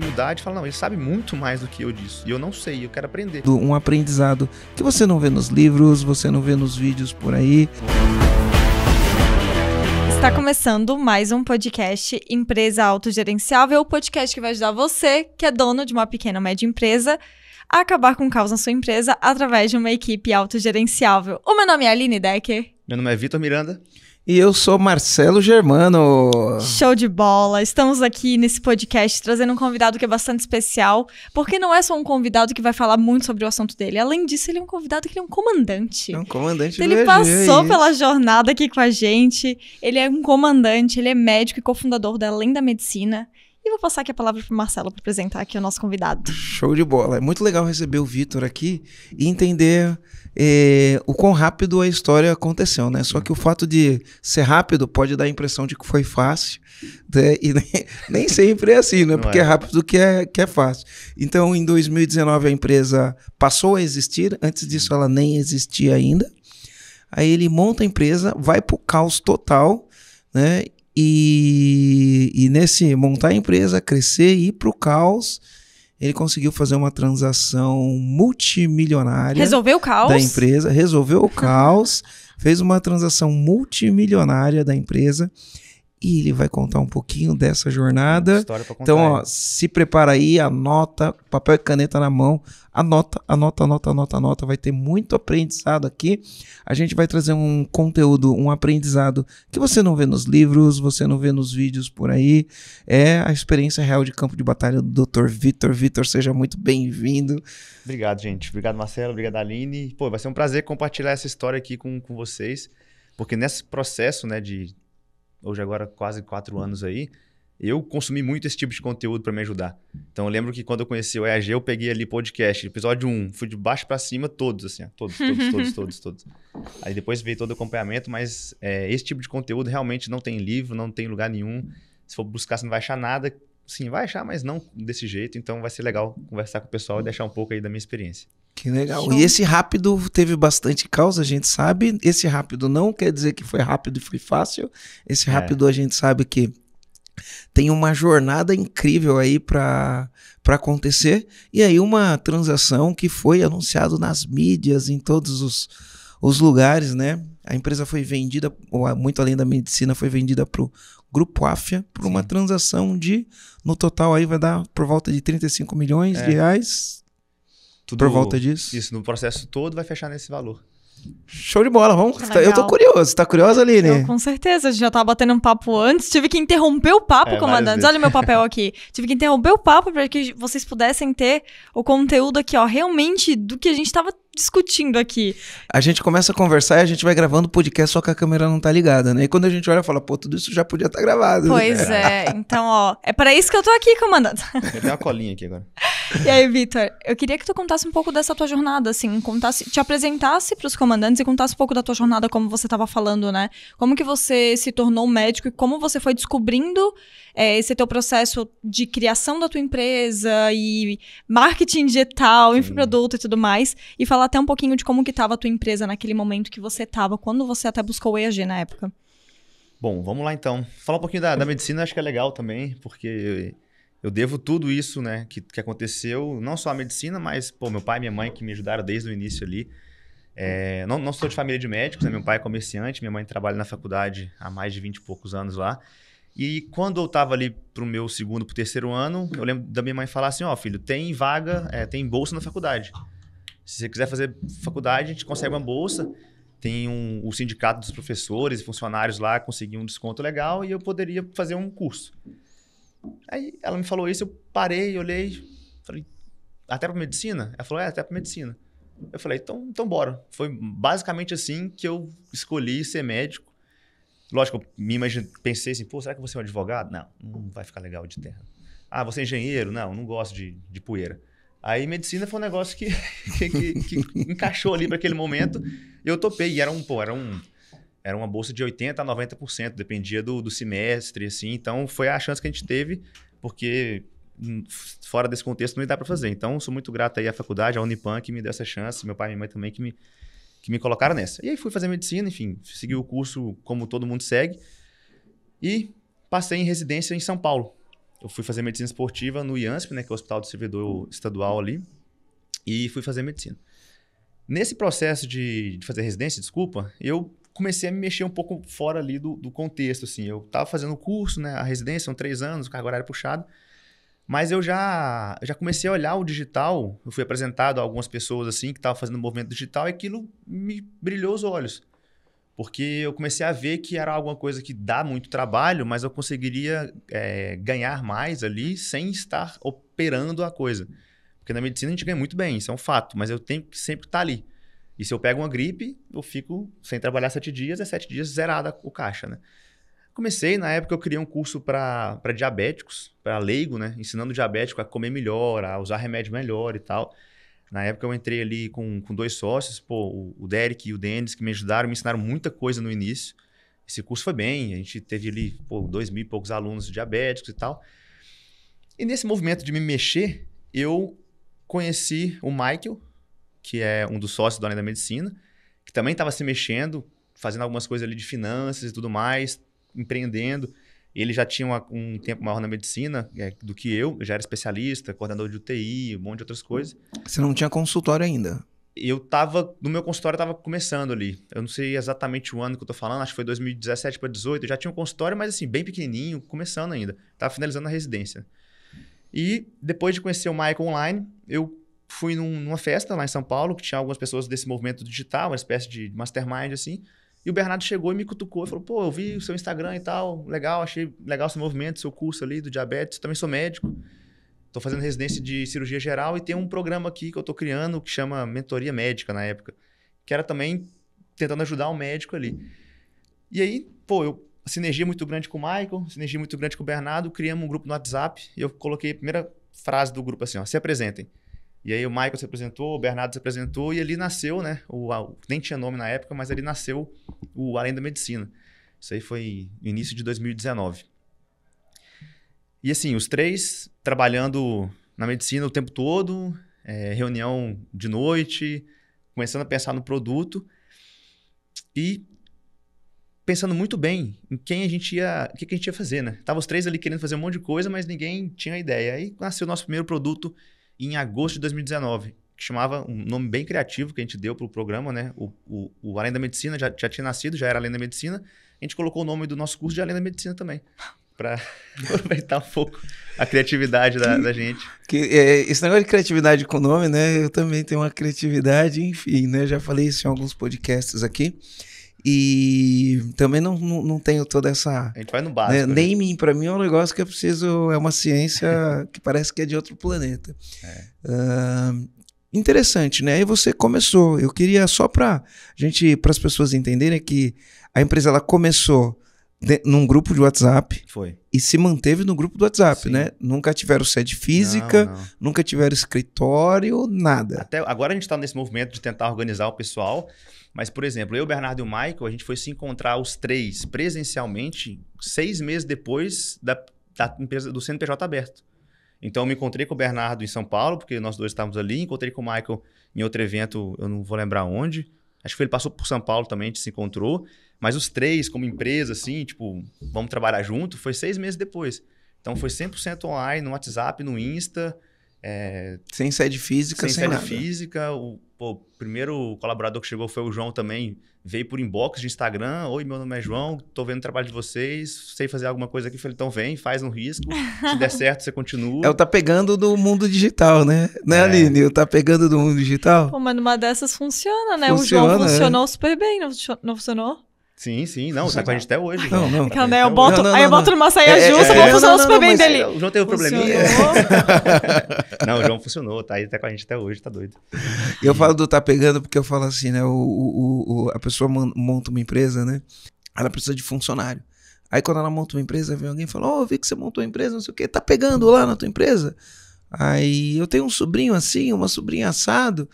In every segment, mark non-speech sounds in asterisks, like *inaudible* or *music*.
humildade, fala, não, ele sabe muito mais do que eu disso. E eu não sei, eu quero aprender. Um aprendizado que você não vê nos livros, você não vê nos vídeos por aí. Está começando mais um podcast Empresa Autogerenciável, o podcast que vai ajudar você, que é dono de uma pequena ou média empresa, a acabar com o caos na sua empresa através de uma equipe autogerenciável. O meu nome é Aline Decker. Meu nome é Vitor Miranda. E eu sou Marcelo Germano. Show de bola! Estamos aqui nesse podcast trazendo um convidado que é bastante especial, porque não é só um convidado que vai falar muito sobre o assunto dele. Além disso, ele é um convidado que ele é um comandante. É um comandante Ele do passou EG, pela jornada aqui com a gente. Ele é um comandante, ele é médico e cofundador da Além da Medicina. E vou passar aqui a palavra para Marcelo para apresentar aqui o nosso convidado. Show de bola. É muito legal receber o Vitor aqui e entender o quão rápido a história aconteceu, né? Só que o fato de ser rápido pode dar a impressão de que foi fácil, né? E *laughs* nem, nem sempre é assim, né? Não Porque é. é rápido que é, que é fácil. Então, em 2019, a empresa passou a existir. Antes disso, ela nem existia ainda. Aí ele monta a empresa, vai pro caos total, né? E, e nesse montar a empresa, crescer e ir pro caos, ele conseguiu fazer uma transação multimilionária Resolveu o caos? da empresa, resolveu o *laughs* caos, fez uma transação multimilionária da empresa e ele vai contar um pouquinho dessa jornada. História pra contar. Então, ó, se prepara aí, anota, papel e caneta na mão, anota, anota, anota, anota, anota. Vai ter muito aprendizado aqui. A gente vai trazer um conteúdo, um aprendizado que você não vê nos livros, você não vê nos vídeos por aí. É a experiência real de campo de batalha do Dr. Vitor. Vitor, seja muito bem-vindo. Obrigado, gente. Obrigado, Marcelo. Obrigado, Aline. Pô, vai ser um prazer compartilhar essa história aqui com, com vocês. Porque nesse processo, né, de hoje agora quase quatro anos aí, eu consumi muito esse tipo de conteúdo para me ajudar. Então eu lembro que quando eu conheci o EAG, eu peguei ali podcast, episódio 1, fui de baixo para cima, todos, assim, ó, todos, todos, todos, *laughs* todos, todos. Aí depois veio todo o acompanhamento, mas é, esse tipo de conteúdo realmente não tem livro, não tem lugar nenhum. Se for buscar, você não vai achar nada. Sim, vai achar, mas não desse jeito. Então vai ser legal conversar com o pessoal e deixar um pouco aí da minha experiência. Que legal. Show. E esse rápido teve bastante causa, a gente sabe. Esse rápido não quer dizer que foi rápido e foi fácil. Esse É. rápido a gente sabe que tem uma jornada incrível aí para para acontecer. E aí uma transação que foi anunciado nas mídias, em todos os, os lugares, né? A empresa foi vendida, ou muito além da medicina, foi vendida para o Grupo Afia por uma Sim. transação de, no total aí vai dar por volta de 35 milhões É. de reais. Tudo Por volta disso. Isso, no processo todo vai fechar nesse valor. Show de bola, vamos. Tá- Eu tô legal. curioso. Tá curiosa, Aline? Eu, com certeza, a gente já tava batendo um papo antes, tive que interromper o papo, É, comandantes. Olha o meu papel aqui. tive que interromper o papo para que vocês pudessem ter o conteúdo aqui, ó, realmente do que a gente tava discutindo aqui. A gente começa a conversar e a gente vai gravando o podcast, só que a câmera não tá ligada, né? E quando a gente olha, fala, pô, tudo isso já podia estar gravado. Pois é. Então, ó, é para isso que eu tô aqui, comandante. Eu tenho uma colinha aqui agora. *laughs* E aí, Vitor, eu queria que tu contasse um pouco dessa tua jornada, assim, contasse, te apresentasse pros comandantes e contasse um pouco da tua jornada, como você tava falando, né? Como que você se tornou médico e como você foi descobrindo é, esse teu processo de criação da tua empresa e marketing digital, infoproduto e tudo mais. E falar até um pouquinho de como que tava a tua empresa naquele momento que você tava, quando você até buscou o EAG na época. Bom, vamos lá então. Falar um pouquinho da, da medicina, acho que é legal também, porque eu, devo tudo isso, né, que, que aconteceu, não só a medicina, mas, pô, meu pai e minha mãe que me ajudaram desde o início ali. É, não, não sou de família de médicos, né? Meu pai é comerciante, minha mãe trabalha na faculdade há mais de 20 e poucos anos lá. E quando eu tava ali pro meu segundo, pro terceiro ano, eu lembro da minha mãe falar assim, ó, filho, tem vaga, é, tem bolsa na faculdade. Se você quiser fazer faculdade, a gente consegue uma bolsa. Tem um, o sindicato dos professores e funcionários lá conseguiu um desconto legal e eu poderia fazer um curso. Aí ela me falou isso, eu parei, olhei, falei, até para medicina? Ela falou, é, até para medicina. Eu falei, então, então bora. Foi basicamente assim que eu escolhi ser médico. Lógico, eu me imagine, pensei assim, pô, será que vou ser um advogado? Não, não vai ficar legal de terra. Ah, você é engenheiro? Não, não gosto de, de poeira. Aí medicina foi um negócio que, *laughs* que, que- que encaixou ali para aquele momento. Eu topei. E era um, pô, era um. Era uma bolsa de 80% a 90%, dependia do, do semestre, assim. Então, foi a chance que a gente teve, porque hum, fora desse contexto não dar para fazer. Então, sou muito grato aí à faculdade, à Unipan, que me deu essa chance, meu pai e minha mãe também, que me, que me colocaram nessa. E aí fui fazer medicina, enfim, segui o curso como todo mundo segue. E passei em residência em São Paulo. eu fui fazer medicina esportiva no IANSP, né, que é o Hospital do Servidor Estadual ali, e fui fazer medicina. Nesse processo de, de fazer residência, desculpa, eu comecei a me mexer um pouco fora ali do, do contexto, assim. Eu estava fazendo o curso, né, a residência, são três anos, cargo horário puxado, mas eu já, já comecei a olhar o digital, eu fui apresentado a algumas pessoas, assim, que estavam fazendo movimento digital, e aquilo me brilhou os olhos. Porque eu comecei a ver que era alguma coisa que dá muito trabalho, mas eu conseguiria é, ganhar mais ali sem estar operando a coisa. Porque na medicina a gente ganha muito bem, isso é um fato, mas eu tenho que sempre estar ali. E se eu pego uma gripe, eu fico sem trabalhar sete dias, é sete dias zerada o caixa, né? Comecei, na época eu criei um curso para diabéticos, para leigo, né? Ensinando o diabético a comer melhor, a usar remédio melhor e tal. Na época eu entrei ali com, com dois sócios, pô, o Derek e o Denis, que me ajudaram, me ensinaram muita coisa no início. Esse curso foi bem, a gente teve ali, pô, dois mil e poucos alunos diabéticos e tal. E nesse movimento de me mexer, eu conheci o Michael, que é um dos sócios do Além da Medicina, que também estava se mexendo, fazendo algumas coisas ali de finanças e tudo mais, empreendendo. Ele já tinha uma, um tempo maior na medicina é, do que eu, eu já era especialista, coordenador de UTI, um monte de outras coisas. Você não tinha consultório ainda? Eu estava, no meu consultório estava começando ali. Eu não sei exatamente o ano que eu estou falando, acho que foi 2017 para 2018. Eu já tinha um consultório, mas assim, bem pequenininho, começando ainda. Estava finalizando a residência. E depois de conhecer o Michael online, eu fui num, numa festa lá em São Paulo, que tinha algumas pessoas desse movimento digital, uma espécie de mastermind assim. E o Bernardo chegou e me cutucou e falou: pô, eu vi o seu Instagram e tal, legal, achei legal seu movimento, seu curso ali do diabetes. Também sou médico, estou fazendo residência de cirurgia geral e tem um programa aqui que eu estou criando que chama Mentoria Médica na época, que era também tentando ajudar o médico ali. E aí, pô, eu sinergia muito grande com o Michael, sinergia muito grande com o Bernardo, criamos um grupo no WhatsApp e eu coloquei a primeira frase do grupo assim: ó, se apresentem. E aí o Michael se apresentou, o Bernardo se apresentou e ali nasceu, né? O, nem tinha nome na época, mas ali nasceu o Além da Medicina. Isso aí foi início de 2019. E assim, os três trabalhando na medicina o tempo todo, é, reunião de noite, começando a pensar no produto e pensando muito bem em quem a gente ia, o que, que a gente ia fazer, né? Tava os três ali querendo fazer um monte de coisa, mas ninguém tinha ideia. Aí nasceu o nosso primeiro produto em agosto de 2019, que chamava um nome bem criativo que a gente deu para o programa, né? O, o, o Além da Medicina já, já tinha nascido, já era Além da Medicina. A gente colocou o nome do nosso curso de Além da Medicina também. *laughs* Para *laughs* aproveitar um pouco a criatividade da, da gente. Que, é, esse negócio de criatividade com nome, né? Eu também tenho uma criatividade, enfim, né? Já falei isso em alguns podcasts aqui. E também não, não, não, tenho toda essa. A gente vai no básico. Né? né? Naming, para mim, é um negócio que é preciso. É uma ciência *laughs* que parece que é de outro planeta. É. Uh, interessante, né? Aí você começou. Eu queria só para gente, para as pessoas entenderem que a empresa ela começou de, num grupo de WhatsApp. Foi. E se manteve no grupo do WhatsApp, Sim. né? Nunca tiveram sede física, não, não. nunca tiveram escritório, nada. Até agora a gente está nesse movimento de tentar organizar o pessoal. Mas, por exemplo, eu, Bernardo e o Michael, a gente foi se encontrar os três presencialmente seis meses depois da, da empresa do CNPJ aberto. Então, eu me encontrei com o Bernardo em São Paulo, porque nós dois estávamos ali. Encontrei com o Michael em outro evento, eu não vou lembrar onde. Acho que ele passou por São Paulo também, a gente se encontrou. Mas os três, como empresa, assim, tipo, vamos trabalhar junto, foi seis meses depois. Então, foi 100% online, no WhatsApp, no Insta. É... Sem sede física, sem, sem sede nada. física. O, pô, primeiro colaborador que chegou foi o João também. Veio por inbox de Instagram. Oi, meu nome é João, tô vendo o trabalho de vocês, sei fazer alguma coisa aqui. Falei, então vem, faz um risco. Se der *laughs* certo, você continua. É o tá pegando do mundo digital, né? Né, é. Aline? O tá pegando do mundo digital? Pô, mas numa dessas funciona, né? Funciona, o João funcionou é. super bem, não, não funcionou? Sim, sim. Não, tá com a gente até hoje. Não, não. Tá né, eu boto, não, não, aí eu boto numa saia é, justa, é, vou funcionar super bem dele. O João teve um probleminha. não, o João funcionou, tá aí até com a gente até hoje, tá doido. Eu falo do tá pegando porque eu falo assim, né? O, o, o, a pessoa monta uma empresa, né? Ela precisa de funcionário. Aí quando ela monta uma empresa, vem alguém e fala, ó, oh, vi que você montou uma empresa, não sei o quê, tá pegando lá na tua empresa? Aí eu tenho um sobrinho assim, uma sobrinha assado.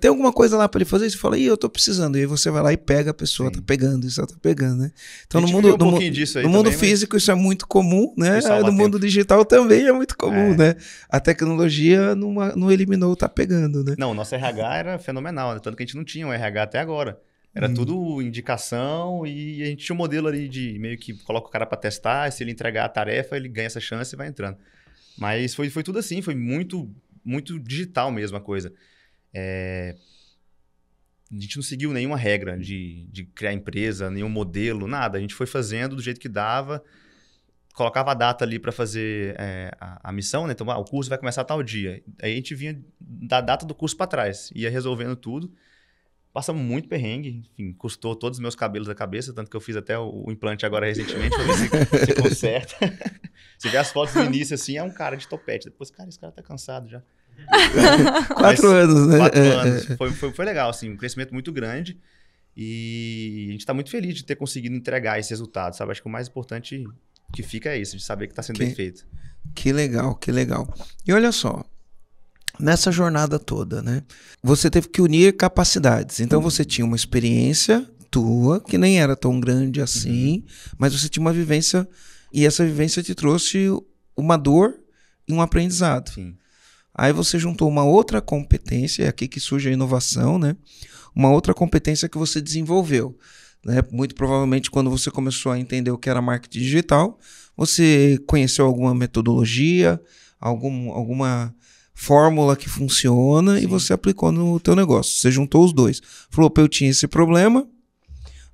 Tem alguma coisa lá para ele fazer? Você fala, ih, eu tô precisando. E aí você vai lá e pega a pessoa, Sim. tá pegando, isso tá pegando, né? Então no mundo, um no, no mundo físico mas... isso é muito comum, né? No mundo tempo. digital também é muito comum, é. né? A tecnologia não, não eliminou o tá pegando, né? Não, o nosso RH era fenomenal, né? tanto que a gente não tinha um RH até agora. Era Hum. tudo indicação e a gente tinha um modelo ali de meio que coloca o cara para testar, se ele entregar a tarefa, ele ganha essa chance e vai entrando. Mas foi, foi tudo assim, foi muito, muito digital mesmo a coisa. É, A gente não seguiu nenhuma regra de, de criar empresa, nenhum modelo, nada. A gente foi fazendo do jeito que dava, colocava a data ali para fazer é, a, a missão, né? Então, ah, o curso vai começar tal dia. Aí a gente vinha da data do curso para trás, ia resolvendo tudo. Passamos muito perrengue, enfim, custou todos os meus cabelos da cabeça, tanto que eu fiz até o, o implante agora recentemente, pra ver se, se conserta. Você vê as fotos do início assim, é um cara de topete. Depois, cara, esse cara tá cansado já. *laughs* Quatro anos, né? Quatro É, anos. é. Foi, foi, foi legal, assim, um crescimento muito grande. E a gente tá muito feliz de ter conseguido entregar esse resultado, sabe? Acho que o mais importante que fica é isso, de saber que tá sendo Que- bem feito. Que legal, que legal. E olha só, nessa jornada toda, né? Você teve que unir capacidades. Então você tinha uma experiência tua, que nem era tão grande assim, mas você tinha uma vivência, e essa vivência te trouxe uma dor e um aprendizado. Sim. Aí você juntou uma outra competência, é aqui que surge a inovação, né? Uma outra competência que você desenvolveu. Né? Muito provavelmente, quando você começou a entender o que era marketing digital, você conheceu alguma metodologia, algum, alguma fórmula que funciona e Sim. você aplicou no teu negócio. Você juntou os dois. Falou, "Pô, eu tinha esse problema,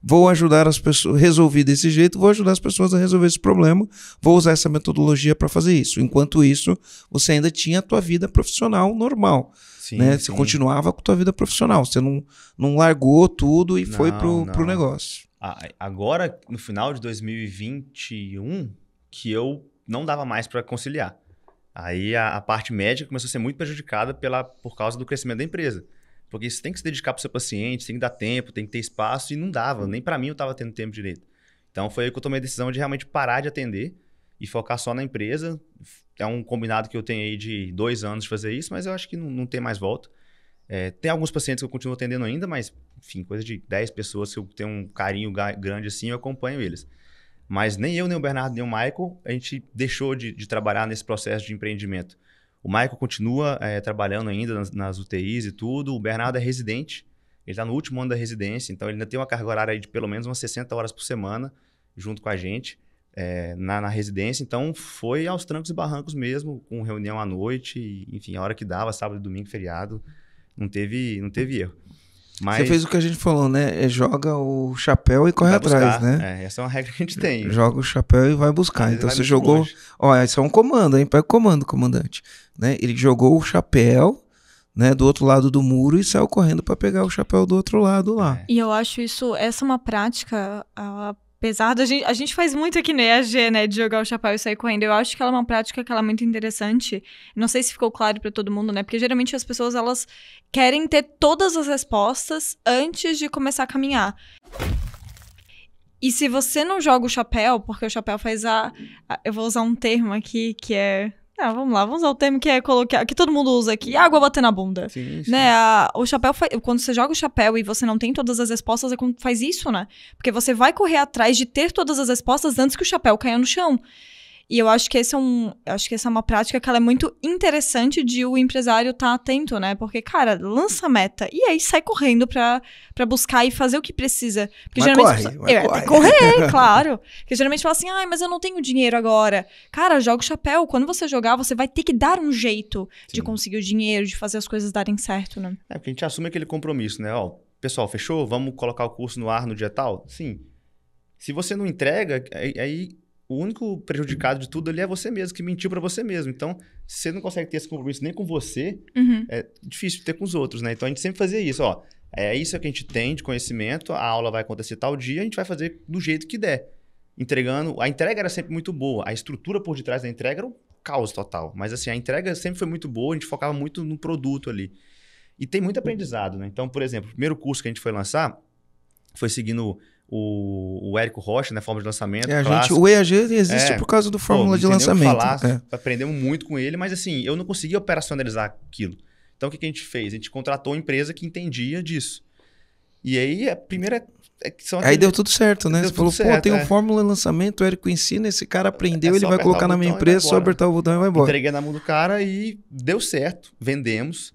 vou ajudar as pessoas, resolvi desse jeito, vou ajudar as pessoas a resolver esse problema, vou usar essa metodologia para fazer isso. Enquanto isso, você ainda tinha a tua vida profissional normal, Sim, né? Você sim. continuava com a tua vida profissional, você não, não largou tudo e foi Não, pro, pro não. negócio. A- Agora, no final de 2021, que eu não dava mais para conciliar. Aí a, a parte médica começou a ser muito prejudicada pela, por causa do crescimento da empresa. Porque você tem que se dedicar para o seu paciente, tem que dar tempo, tem que ter espaço, e não dava. Nem para mim eu estava tendo tempo direito. Então foi aí que eu tomei a decisão de realmente parar de atender e focar só na empresa. É um combinado que eu tenho aí de dois anos de fazer isso, mas eu acho que não, não tem mais volta. É, tem alguns pacientes que eu continuo atendendo ainda, mas, enfim, coisa de 10 pessoas que eu tenho um carinho grande assim, eu acompanho eles. Mas nem eu, nem o Bernardo, nem o Michael, a gente deixou de, de trabalhar nesse processo de empreendimento. O Michael continua é, trabalhando ainda nas, nas UTIs e tudo. O Bernardo é residente, ele está no último ano da residência, então ele ainda tem uma carga horária de pelo menos umas 60 horas por semana, junto com a gente, é, na, na residência. Então foi aos trancos e barrancos mesmo, com reunião à noite, e, enfim, a hora que dava, sábado, domingo, feriado, não teve, não teve erro. Mas Você fez o que a gente falou, né? É joga o chapéu e corre vai atrás, buscar. né? É, essa é uma regra que a gente tem. Joga o chapéu e vai buscar. Então vai você jogou. longe. Ó, isso é um comando, hein? Pega o comando, comandante. Né? Ele jogou o chapéu, né, do outro lado do muro e saiu correndo para pegar o chapéu do outro lado lá. É. E eu acho isso, essa é uma prática, ah, apesar da gente, a gente faz muito aqui no EAG, né, de jogar o chapéu e sair correndo. Eu acho que ela é uma prática que ela é muito interessante. Não sei se ficou claro pra todo mundo, né? Porque geralmente as pessoas elas querem ter todas as respostas antes de começar a caminhar. E se você não joga o chapéu, porque o chapéu faz a, a- eu vou usar um termo aqui que é, ah, vamos lá, vamos usar o termo que é colocar, que todo mundo usa aqui, água bater na bunda. Sim, sim. Né, a- o chapéu faz, quando você joga o chapéu e você não tem todas as respostas, é quando faz isso, né? Porque você vai correr atrás de ter todas as respostas antes que o chapéu caia no chão. E eu acho que esse é um, eu acho que essa é uma prática que é muito interessante de o empresário estar atento, né? Porque cara, lança a meta e aí sai correndo pra, pra buscar e fazer o que precisa. Porque Mas geralmente corre, mas É, que correr, *laughs* claro. Porque geralmente fala assim: "Ai, mas eu não tenho dinheiro agora". Cara, joga o chapéu. Quando você jogar, você vai ter que dar um jeito de Sim. conseguir o dinheiro, de fazer as coisas darem certo, né? É, porque a gente assume aquele compromisso, né? Ó, pessoal, fechou? Vamos colocar o curso no ar no dia tal? Sim. Se você não entrega, aí o único prejudicado de tudo ali é você mesmo, que mentiu pra você mesmo. Então, se você não consegue ter esse compromisso nem com você, Uhum. é difícil ter com os outros, né? Então, a gente sempre fazia isso, ó. É isso que a gente tem de conhecimento, a aula vai acontecer tal dia, a gente vai fazer do jeito que der. Entregando, a entrega era sempre muito boa, a estrutura por detrás da entrega era um caos total. Mas assim, a entrega sempre foi muito boa, a gente focava muito no produto ali. E tem muito aprendizado, né? Então, por exemplo, o primeiro curso que a gente foi lançar foi seguindo o, o Érico Rocha, né? Forma de lançamento. É, a gente, o EAG existe É. por causa do Pô, fórmula não de lançamento. falar, é. Aprendemos muito com ele, mas assim, eu não conseguia operacionalizar aquilo. Então, o que, que a gente fez? A gente contratou uma empresa que entendia disso. E aí, a primeira... é são Aí aquele- deu tudo certo, né? Deu Você falou, tudo pô, certo, tem um é. fórmula de lançamento, o Érico ensina, esse cara aprendeu, É ele vai colocar na minha empresa, só apertar o botão e vai embora. Entreguei na mão do cara e deu certo. Vendemos.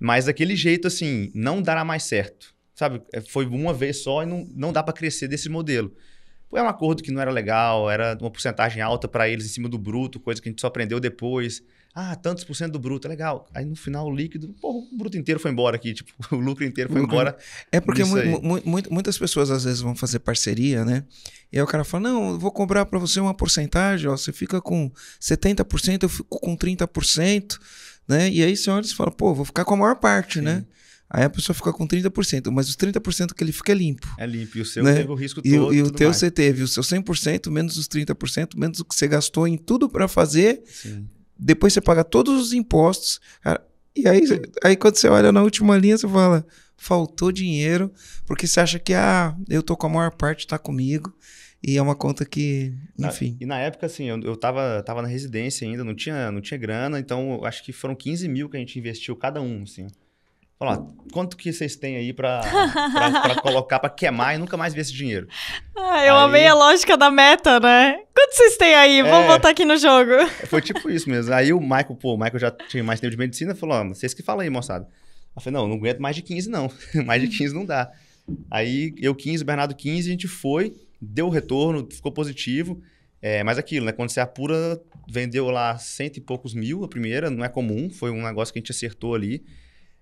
Mas daquele jeito, assim, não dará mais certo. Sabe, é, foi uma vez só e não, não dá para crescer desse modelo. Foi um acordo que não era legal, era uma porcentagem alta para eles em cima do bruto, coisa que a gente só aprendeu depois. Ah, tantos por cento do bruto, é legal. Aí no final o líquido, porra, o bruto inteiro foi embora aqui, tipo, *laughs* o lucro inteiro foi embora. É porque mu mu mu muitas pessoas às vezes vão fazer parceria, né? E aí o cara fala: Não, eu vou cobrar para você uma porcentagem, ó, você fica com 70%, eu fico com 30%, né? E aí você olha e fala: Pô, vou ficar com a maior parte, né? Aí a pessoa fica com 30%, mas os 30% que ele fica é limpo. É limpo. E o seu Né? teve o risco E, o- todo. e o teu mais. você teve o seu 100%, menos os 30%, menos o que você gastou em tudo para fazer. Sim. Depois você paga todos os impostos. cara, e aí, aí quando você olha na última linha, você fala: faltou dinheiro, porque você acha que, ah, eu tô com a maior parte, tá comigo. E é uma conta que, Na- enfim. e na época, assim, eu, eu tava, tava na residência ainda, não tinha, não tinha grana, então acho que foram 15 mil que a gente investiu cada um, assim. Falou, quanto que vocês têm aí pra *laughs* colocar, pra queimar e nunca mais ver esse dinheiro? Ah, eu Aí- amei a lógica da meta, né? Quanto vocês têm aí? Vamos É. botar aqui no jogo. Foi tipo isso mesmo. Aí o Michael, pô, o Michael já tinha mais tempo de medicina, falou, ó, vocês que falam aí, moçada. Eu falei, não, não aguento mais de 15, não. *laughs* mais de 15 não dá. Aí eu 15, o Bernardo 15, a gente foi, deu o retorno, ficou positivo. É, mas aquilo, né? Quando você apura, vendeu lá cento e poucos mil a primeira, não é comum, foi um negócio que a gente acertou ali.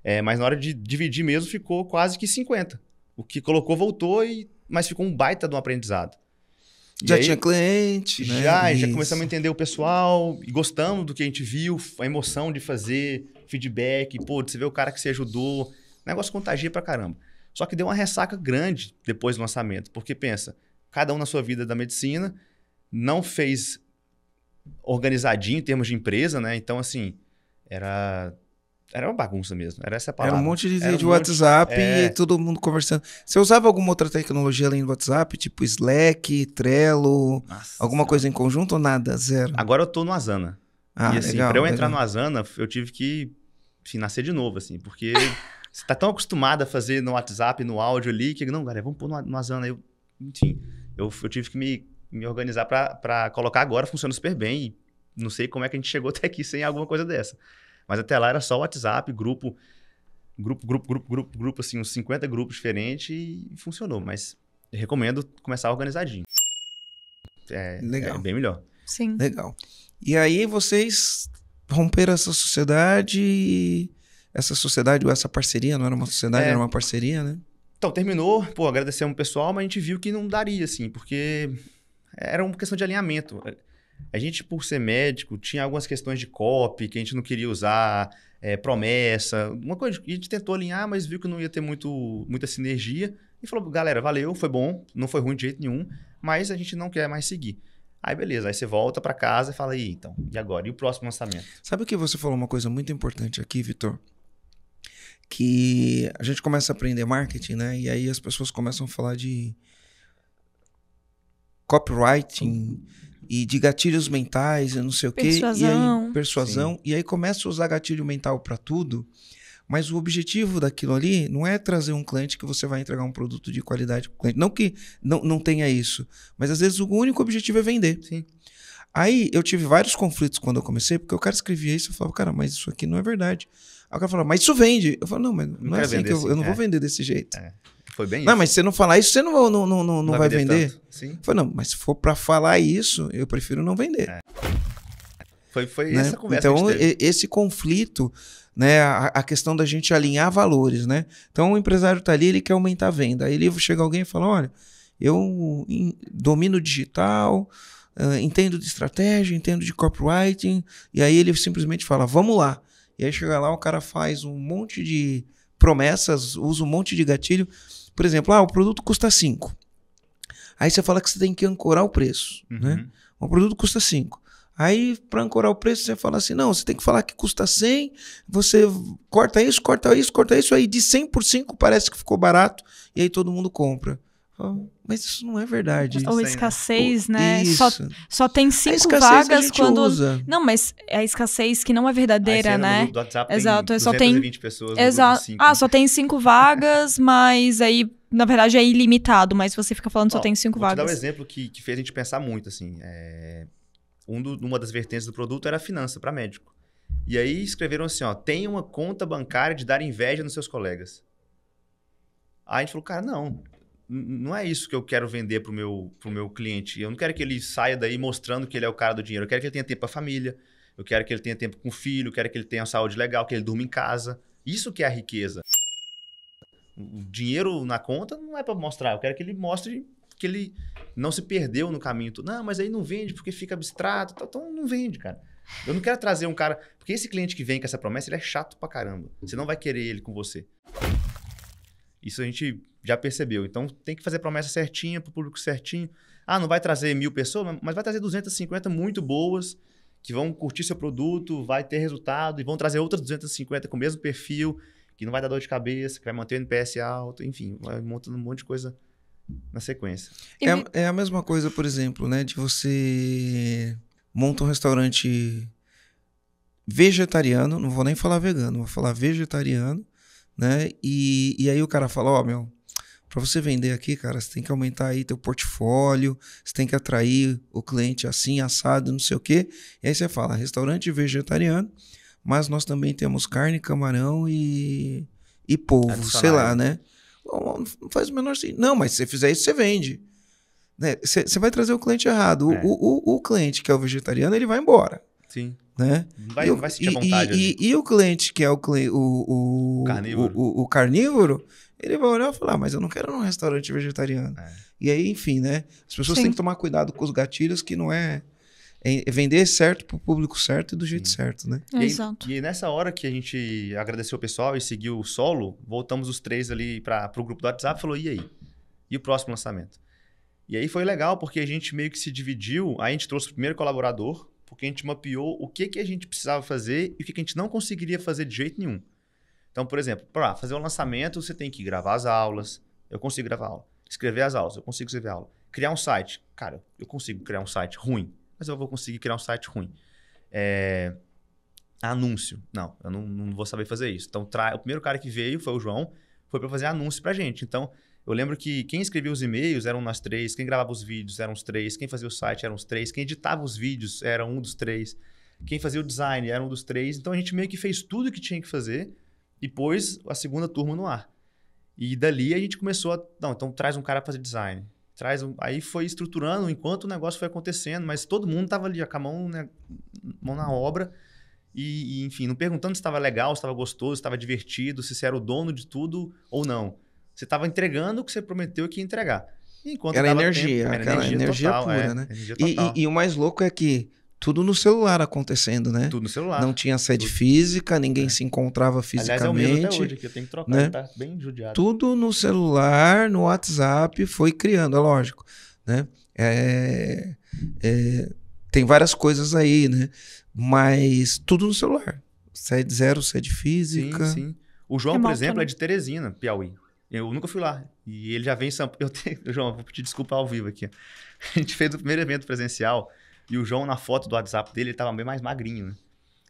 É, mas na hora de dividir mesmo, ficou quase que 50. O que colocou voltou, e, mas ficou um baita de um aprendizado. E Já aí- tinha cliente, né? já, já começamos a entender o pessoal e gostamos do que a gente viu, a emoção de fazer, feedback, pô, de você ver o cara que você ajudou. O negócio contagia pra caramba. Só que deu uma ressaca grande depois do lançamento, porque pensa, cada um na sua vida da medicina não fez organizadinho em termos de empresa, né? Então, assim, era, era uma bagunça mesmo, era essa a Era palavra. um monte de, Era de um monte- WhatsApp é. e todo mundo conversando. Você usava alguma outra tecnologia além do WhatsApp, tipo Slack, Trello, Nossa alguma coisa em conjunto ou nada? Zero. Agora eu tô no Asana. Ah, e assim, legal, pra eu entrar legal. no Asana, eu tive que enfim, nascer de novo, assim, porque *laughs* você tá tão acostumado a fazer no WhatsApp, no áudio ali, que não, galera, vamos pôr no, no Asana. Eu, enfim, eu, eu tive que me, me organizar pra, pra colocar agora, funciona super bem. E não sei como é que a gente chegou *laughs* até aqui sem alguma coisa dessa. Mas até lá era só WhatsApp, grupo, grupo, grupo, grupo, grupo, grupo, assim, uns 50 grupos diferentes e funcionou. Mas eu recomendo começar organizadinho. É, Legal. é bem melhor. Sim. Legal. E aí vocês romperam essa sociedade e essa sociedade ou essa parceria, não era uma sociedade, É. era uma parceria, né? Então, terminou, pô, agradecemos o pessoal, mas a gente viu que não daria, assim, porque era uma questão de alinhamento. A gente, por ser médico, tinha algumas questões de copy que a gente não queria usar, é, promessa, uma coisa. E a gente tentou alinhar, mas viu que não ia ter muito, muita sinergia. E falou, galera, valeu, foi bom, não foi ruim de jeito nenhum, mas a gente não quer mais seguir. Aí, beleza, aí você volta pra casa e fala, e então, e agora? E o próximo lançamento? Sabe o que você falou uma coisa muito importante aqui, Vitor? Que a gente começa a aprender marketing, né? E aí as pessoas começam a falar de copywriting e de gatilhos mentais, e não sei o quê. E Persuasão. aí, persuasão. E aí começa a usar gatilho mental para tudo. Mas o objetivo daquilo ali não é trazer um cliente que você vai entregar um produto de qualidade pro cliente. Não que não, não tenha isso. Mas às vezes o único objetivo é vender. Sim. Aí eu tive vários conflitos quando eu comecei, porque o cara escrevia isso e eu falava, cara, mas isso aqui não é verdade. Aí o cara falava, mas isso vende. Eu falava, não, mas não, é quero assim eu, assim, eu não é. vou vender desse jeito. Foi bem Não, isso. mas se você não falar isso, você não, vai- não, não, não, não vai vender. tanto. Sim. Falei, não, mas se for pra falar isso, eu prefiro não vender. Foi, foi né? essa conversa Então, esse conflito, né, a, a questão da gente alinhar valores, né? Então, o empresário tá ali, ele quer aumentar a venda. Aí ele chega alguém e fala, olha, eu em- domino digital, ah, entendo de estratégia, entendo de copywriting, e aí ele simplesmente fala, vamos lá. E aí chega lá, o cara faz um monte de promessas, usa um monte de gatilho. Por exemplo, ah, o produto custa 5. Aí você fala que você tem que ancorar o preço, né? Uhum. O produto custa 5. Aí, para ancorar o preço, você fala assim: não, você tem que falar que custa 100, você corta isso, corta isso, corta isso, aí de 100 por 5 parece que ficou barato, e aí todo mundo compra. Mas isso não é verdade. Ou escassez, né? Isso. Só, só tem cinco vagas gente quando. usa. Não, mas é a escassez que não é Aí verdadeira, no né? do WhatsApp, Exato, tem só tem- 220 pessoas Exato. Ah, só tem cinco vagas, *laughs* mas aí, na verdade, é ilimitado, mas você fica falando só Ó, tem cinco vou te dar um vagas. exemplo que, que fez a gente pensar muito, assim. é, um do- uma das vertentes do produto era a finança para médico. E aí escreveram assim, ó, tem uma conta bancária de dar inveja nos seus colegas. Aí a gente falou, cara, não, não é isso que eu quero vender pro meu, pro meu cliente. Eu não quero que ele saia daí mostrando que ele é o cara do dinheiro. Eu quero que ele tenha tempo pra família. Eu quero que ele tenha tempo com o filho. Eu quero que ele tenha saúde legal, que ele durma em casa. Isso que é a riqueza. O dinheiro na conta não é pra mostrar. Eu quero que ele mostre que ele não se perdeu no caminho. Não, mas aí não vende porque fica abstrato. Então não vende, cara. Eu não quero trazer um cara. Porque esse cliente que vem com essa promessa, ele é chato pra caramba. Você não vai querer ele com você. Isso a gente já percebeu. Então tem que fazer promessa certinha pro público certinho. Ah, não vai trazer mil pessoas, mas vai trazer 250 muito boas, que vão curtir seu produto, vai ter resultado, e vão trazer outras 250 com o mesmo perfil, que não vai dar dor de cabeça, que vai manter o NPS alto, enfim, vai montando um monte de coisa na sequência. É, é a mesma coisa, por exemplo, né? De você monta um restaurante vegetariano, não vou nem falar vegano, vou falar vegetariano, né? E, e aí o cara fala, ó, meu, para você vender aqui, cara, você tem que aumentar aí teu portfólio, você tem que atrair o cliente assim, assado, não sei o quê. E aí você fala, restaurante vegetariano, mas nós também temos carne, camarão e, e polvo, sei lá, né? Não não faz o menor sentido. Não, mas se você fizer isso, você vende. Né? Você você vai trazer o cliente errado. É. O, o, o cliente que é o vegetariano, ele vai embora, Sim. né? Vai, e, o- vai sentir e- a vontade. e, e- e o cliente que é o, o, o, Carnívoro. o, o- o carnívoro, ele vai olhar e falar, "Ah, mas eu não quero num restaurante vegetariano. É. E aí, enfim, né? As pessoas Sim. têm que tomar cuidado com os gatilhos, que não é, é vender certo pro público certo e do jeito Sim. certo, né? E, aí- Exato. e nessa hora que a gente agradeceu o pessoal e seguiu o solo, voltamos os três ali para o grupo do WhatsApp e falou: e aí? E o próximo lançamento? E aí foi legal porque a gente meio que se dividiu. Aí a gente trouxe o primeiro colaborador, porque a gente mapeou o que, que a gente precisava fazer e o que, que a gente não conseguiria fazer de jeito nenhum. Então, por exemplo, para fazer o lançamento, você tem que gravar as aulas. Eu consigo gravar aula. Escrever as aulas, eu consigo escrever aula. Criar um site. Cara, eu consigo criar um site ruim, mas eu vou conseguir criar um site ruim. É, Anúncio. Não, eu não, não vou saber fazer isso. Então, tra... o primeiro cara que veio foi o João, foi para fazer anúncio pra gente. Então, eu lembro que quem escrevia os e-mails eram nós três, quem gravava os vídeos eram os três, quem fazia o site eram os três, quem editava os vídeos era um dos três, quem fazia o design era um dos três. Então, a gente meio que fez tudo o que tinha que fazer e pôs a segunda turma no ar. E dali a gente começou a. Não, então traz um cara para fazer design. Traz um... Aí foi estruturando enquanto o negócio foi acontecendo, mas todo mundo tava ali com a mão, né, mão na obra. E, e, enfim, não perguntando se estava legal, se estava gostoso, se estava divertido, se você era o dono de tudo ou não. Você estava entregando o que você prometeu que ia entregar. Enquanto Era energia, tempo, era aquela energia total, pura, é, né? Energia E, total. e- e o mais louco é que tudo no celular acontecendo, né? Tudo no celular. Não tinha sede Tudo. física, ninguém É. se encontrava Aliás, é o mesmo até fisicamente. hoje, que eu tenho que trocar, né? tá bem judiado. tudo no celular, no WhatsApp, foi criando, é lógico, né? É- é, tem várias coisas aí, né? Mas tudo no celular. Sede zero, sede Sim, física. sim. O João, por exemplo, né? é de Teresina, Piauí. Eu nunca fui lá. E ele já vem em São Paulo. *laughs* Tenho... João, vou pedir desculpa ao vivo aqui. *laughs* A gente fez o primeiro evento presencial e o João, na foto do WhatsApp dele, ele tava bem mais magrinho, né?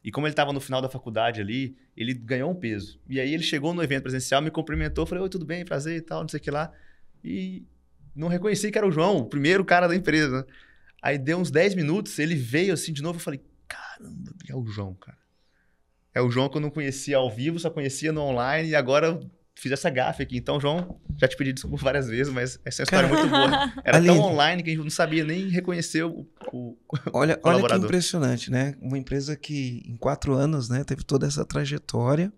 E como ele tava no final da faculdade ali, ele ganhou um peso. E aí ele chegou no evento presencial, me cumprimentou, falei, oi, tudo bem, prazer e tal, não sei o que lá. E não reconheci que era o João, o primeiro cara da empresa. Aí deu uns 10 minutos, ele veio assim de novo, eu falei, caramba, é o João, cara. É o João que eu não conhecia ao vivo, só conhecia no online e agora fiz essa gafe aqui. Então, João, já te pedi desculpa várias vezes, mas essa é uma história muito boa. *laughs* Era Aline. tão online que a gente não sabia nem reconhecer o. o- *laughs* Olha, olha que impressionante, né? Uma empresa que em quatro anos, né, teve toda essa trajetória,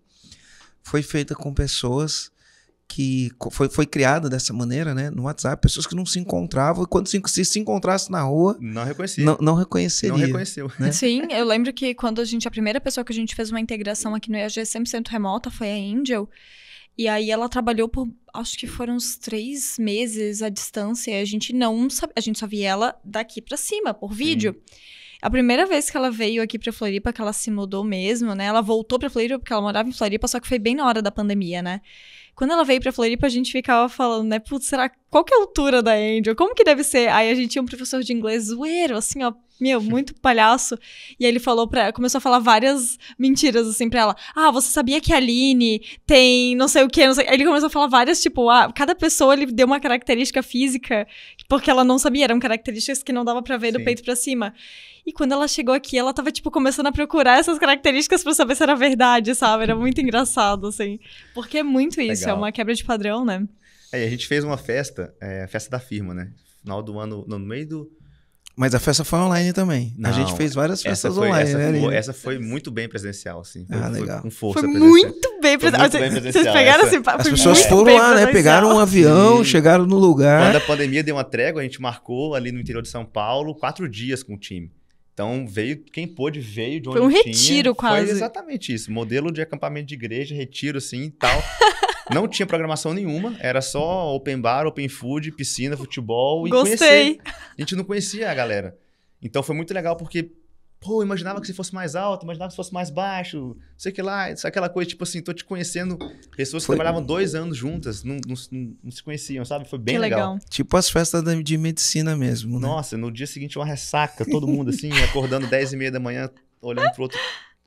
foi feita com pessoas que foi, foi criada dessa maneira, né? No WhatsApp, pessoas que não se encontravam e quando se, se, se encontrasse na rua, Não reconhecia. não, não Não, reconheceria. reconheceu. né? *laughs* Sim, eu lembro que quando a gente, a primeira pessoa que a gente fez uma integração aqui no EAG 100% remota foi a Angel. E aí ela trabalhou por, acho que foram uns três meses à distância. E a gente não sabia, a gente só via ela daqui pra cima, por vídeo. A primeira vez que ela veio aqui pra Floripa, que ela se mudou mesmo, né? Ela voltou pra Floripa porque ela morava em Floripa, só que foi bem na hora da pandemia, né? Quando ela veio pra Floripa, a gente ficava falando, né? Putz, será qual que é a altura da Angel? Como que deve ser? Aí a gente tinha um professor de inglês zoeiro, assim, ó, meu, muito palhaço. E aí ele falou pra ela, começou a falar várias mentiras, assim, pra ela. Ah, você sabia que a Aline tem não sei o quê, não sei. Aí ele começou a falar várias, tipo, ah, cada pessoa ele deu uma característica física, porque ela não sabia, eram características que não dava pra ver do Sim. peito pra cima. E quando ela chegou aqui, ela tava, tipo, começando a procurar essas características pra saber se era verdade, sabe? Era muito engraçado, assim. Porque é muito isso, Legal. é uma quebra de padrão, né? É, a gente fez uma festa, é, a festa da firma, né? Final do ano, no meio do. Mas a festa foi online também. a Não, gente fez várias festas Essa foi, online, essa, né? foi, essa foi muito bem presencial, assim. Foi, Ah, foi legal. com força Foi muito bem Foi presencial. muito bem Vocês presencial. pegaram Essa- assim, As foi pessoas muito foram lá, né? Pegaram um avião, Sim. chegaram no lugar. Quando a pandemia deu uma trégua, a gente marcou ali no interior de São Paulo quatro dias com o time. Então veio, quem pôde veio de onde Foi um tinha. retiro quase. Foi exatamente isso. Modelo de acampamento de igreja, retiro assim e tal. *laughs* Não tinha programação nenhuma, era só open bar, open food, piscina, futebol e Gostei. conhecer. A gente não conhecia a galera. Então foi muito legal porque, pô, eu imaginava que você fosse mais alto, imaginava que você fosse mais baixo, sei que lá, sabe aquela coisa, tipo assim, tô te conhecendo pessoas que Foi- trabalhavam dois anos juntas, não, não- não- não se conheciam, sabe? Foi bem Que legal. legal. Tipo as festas de medicina mesmo, né? Nossa, no dia seguinte uma ressaca, todo mundo assim, *laughs* acordando 10 e meia da manhã, olhando pro outro,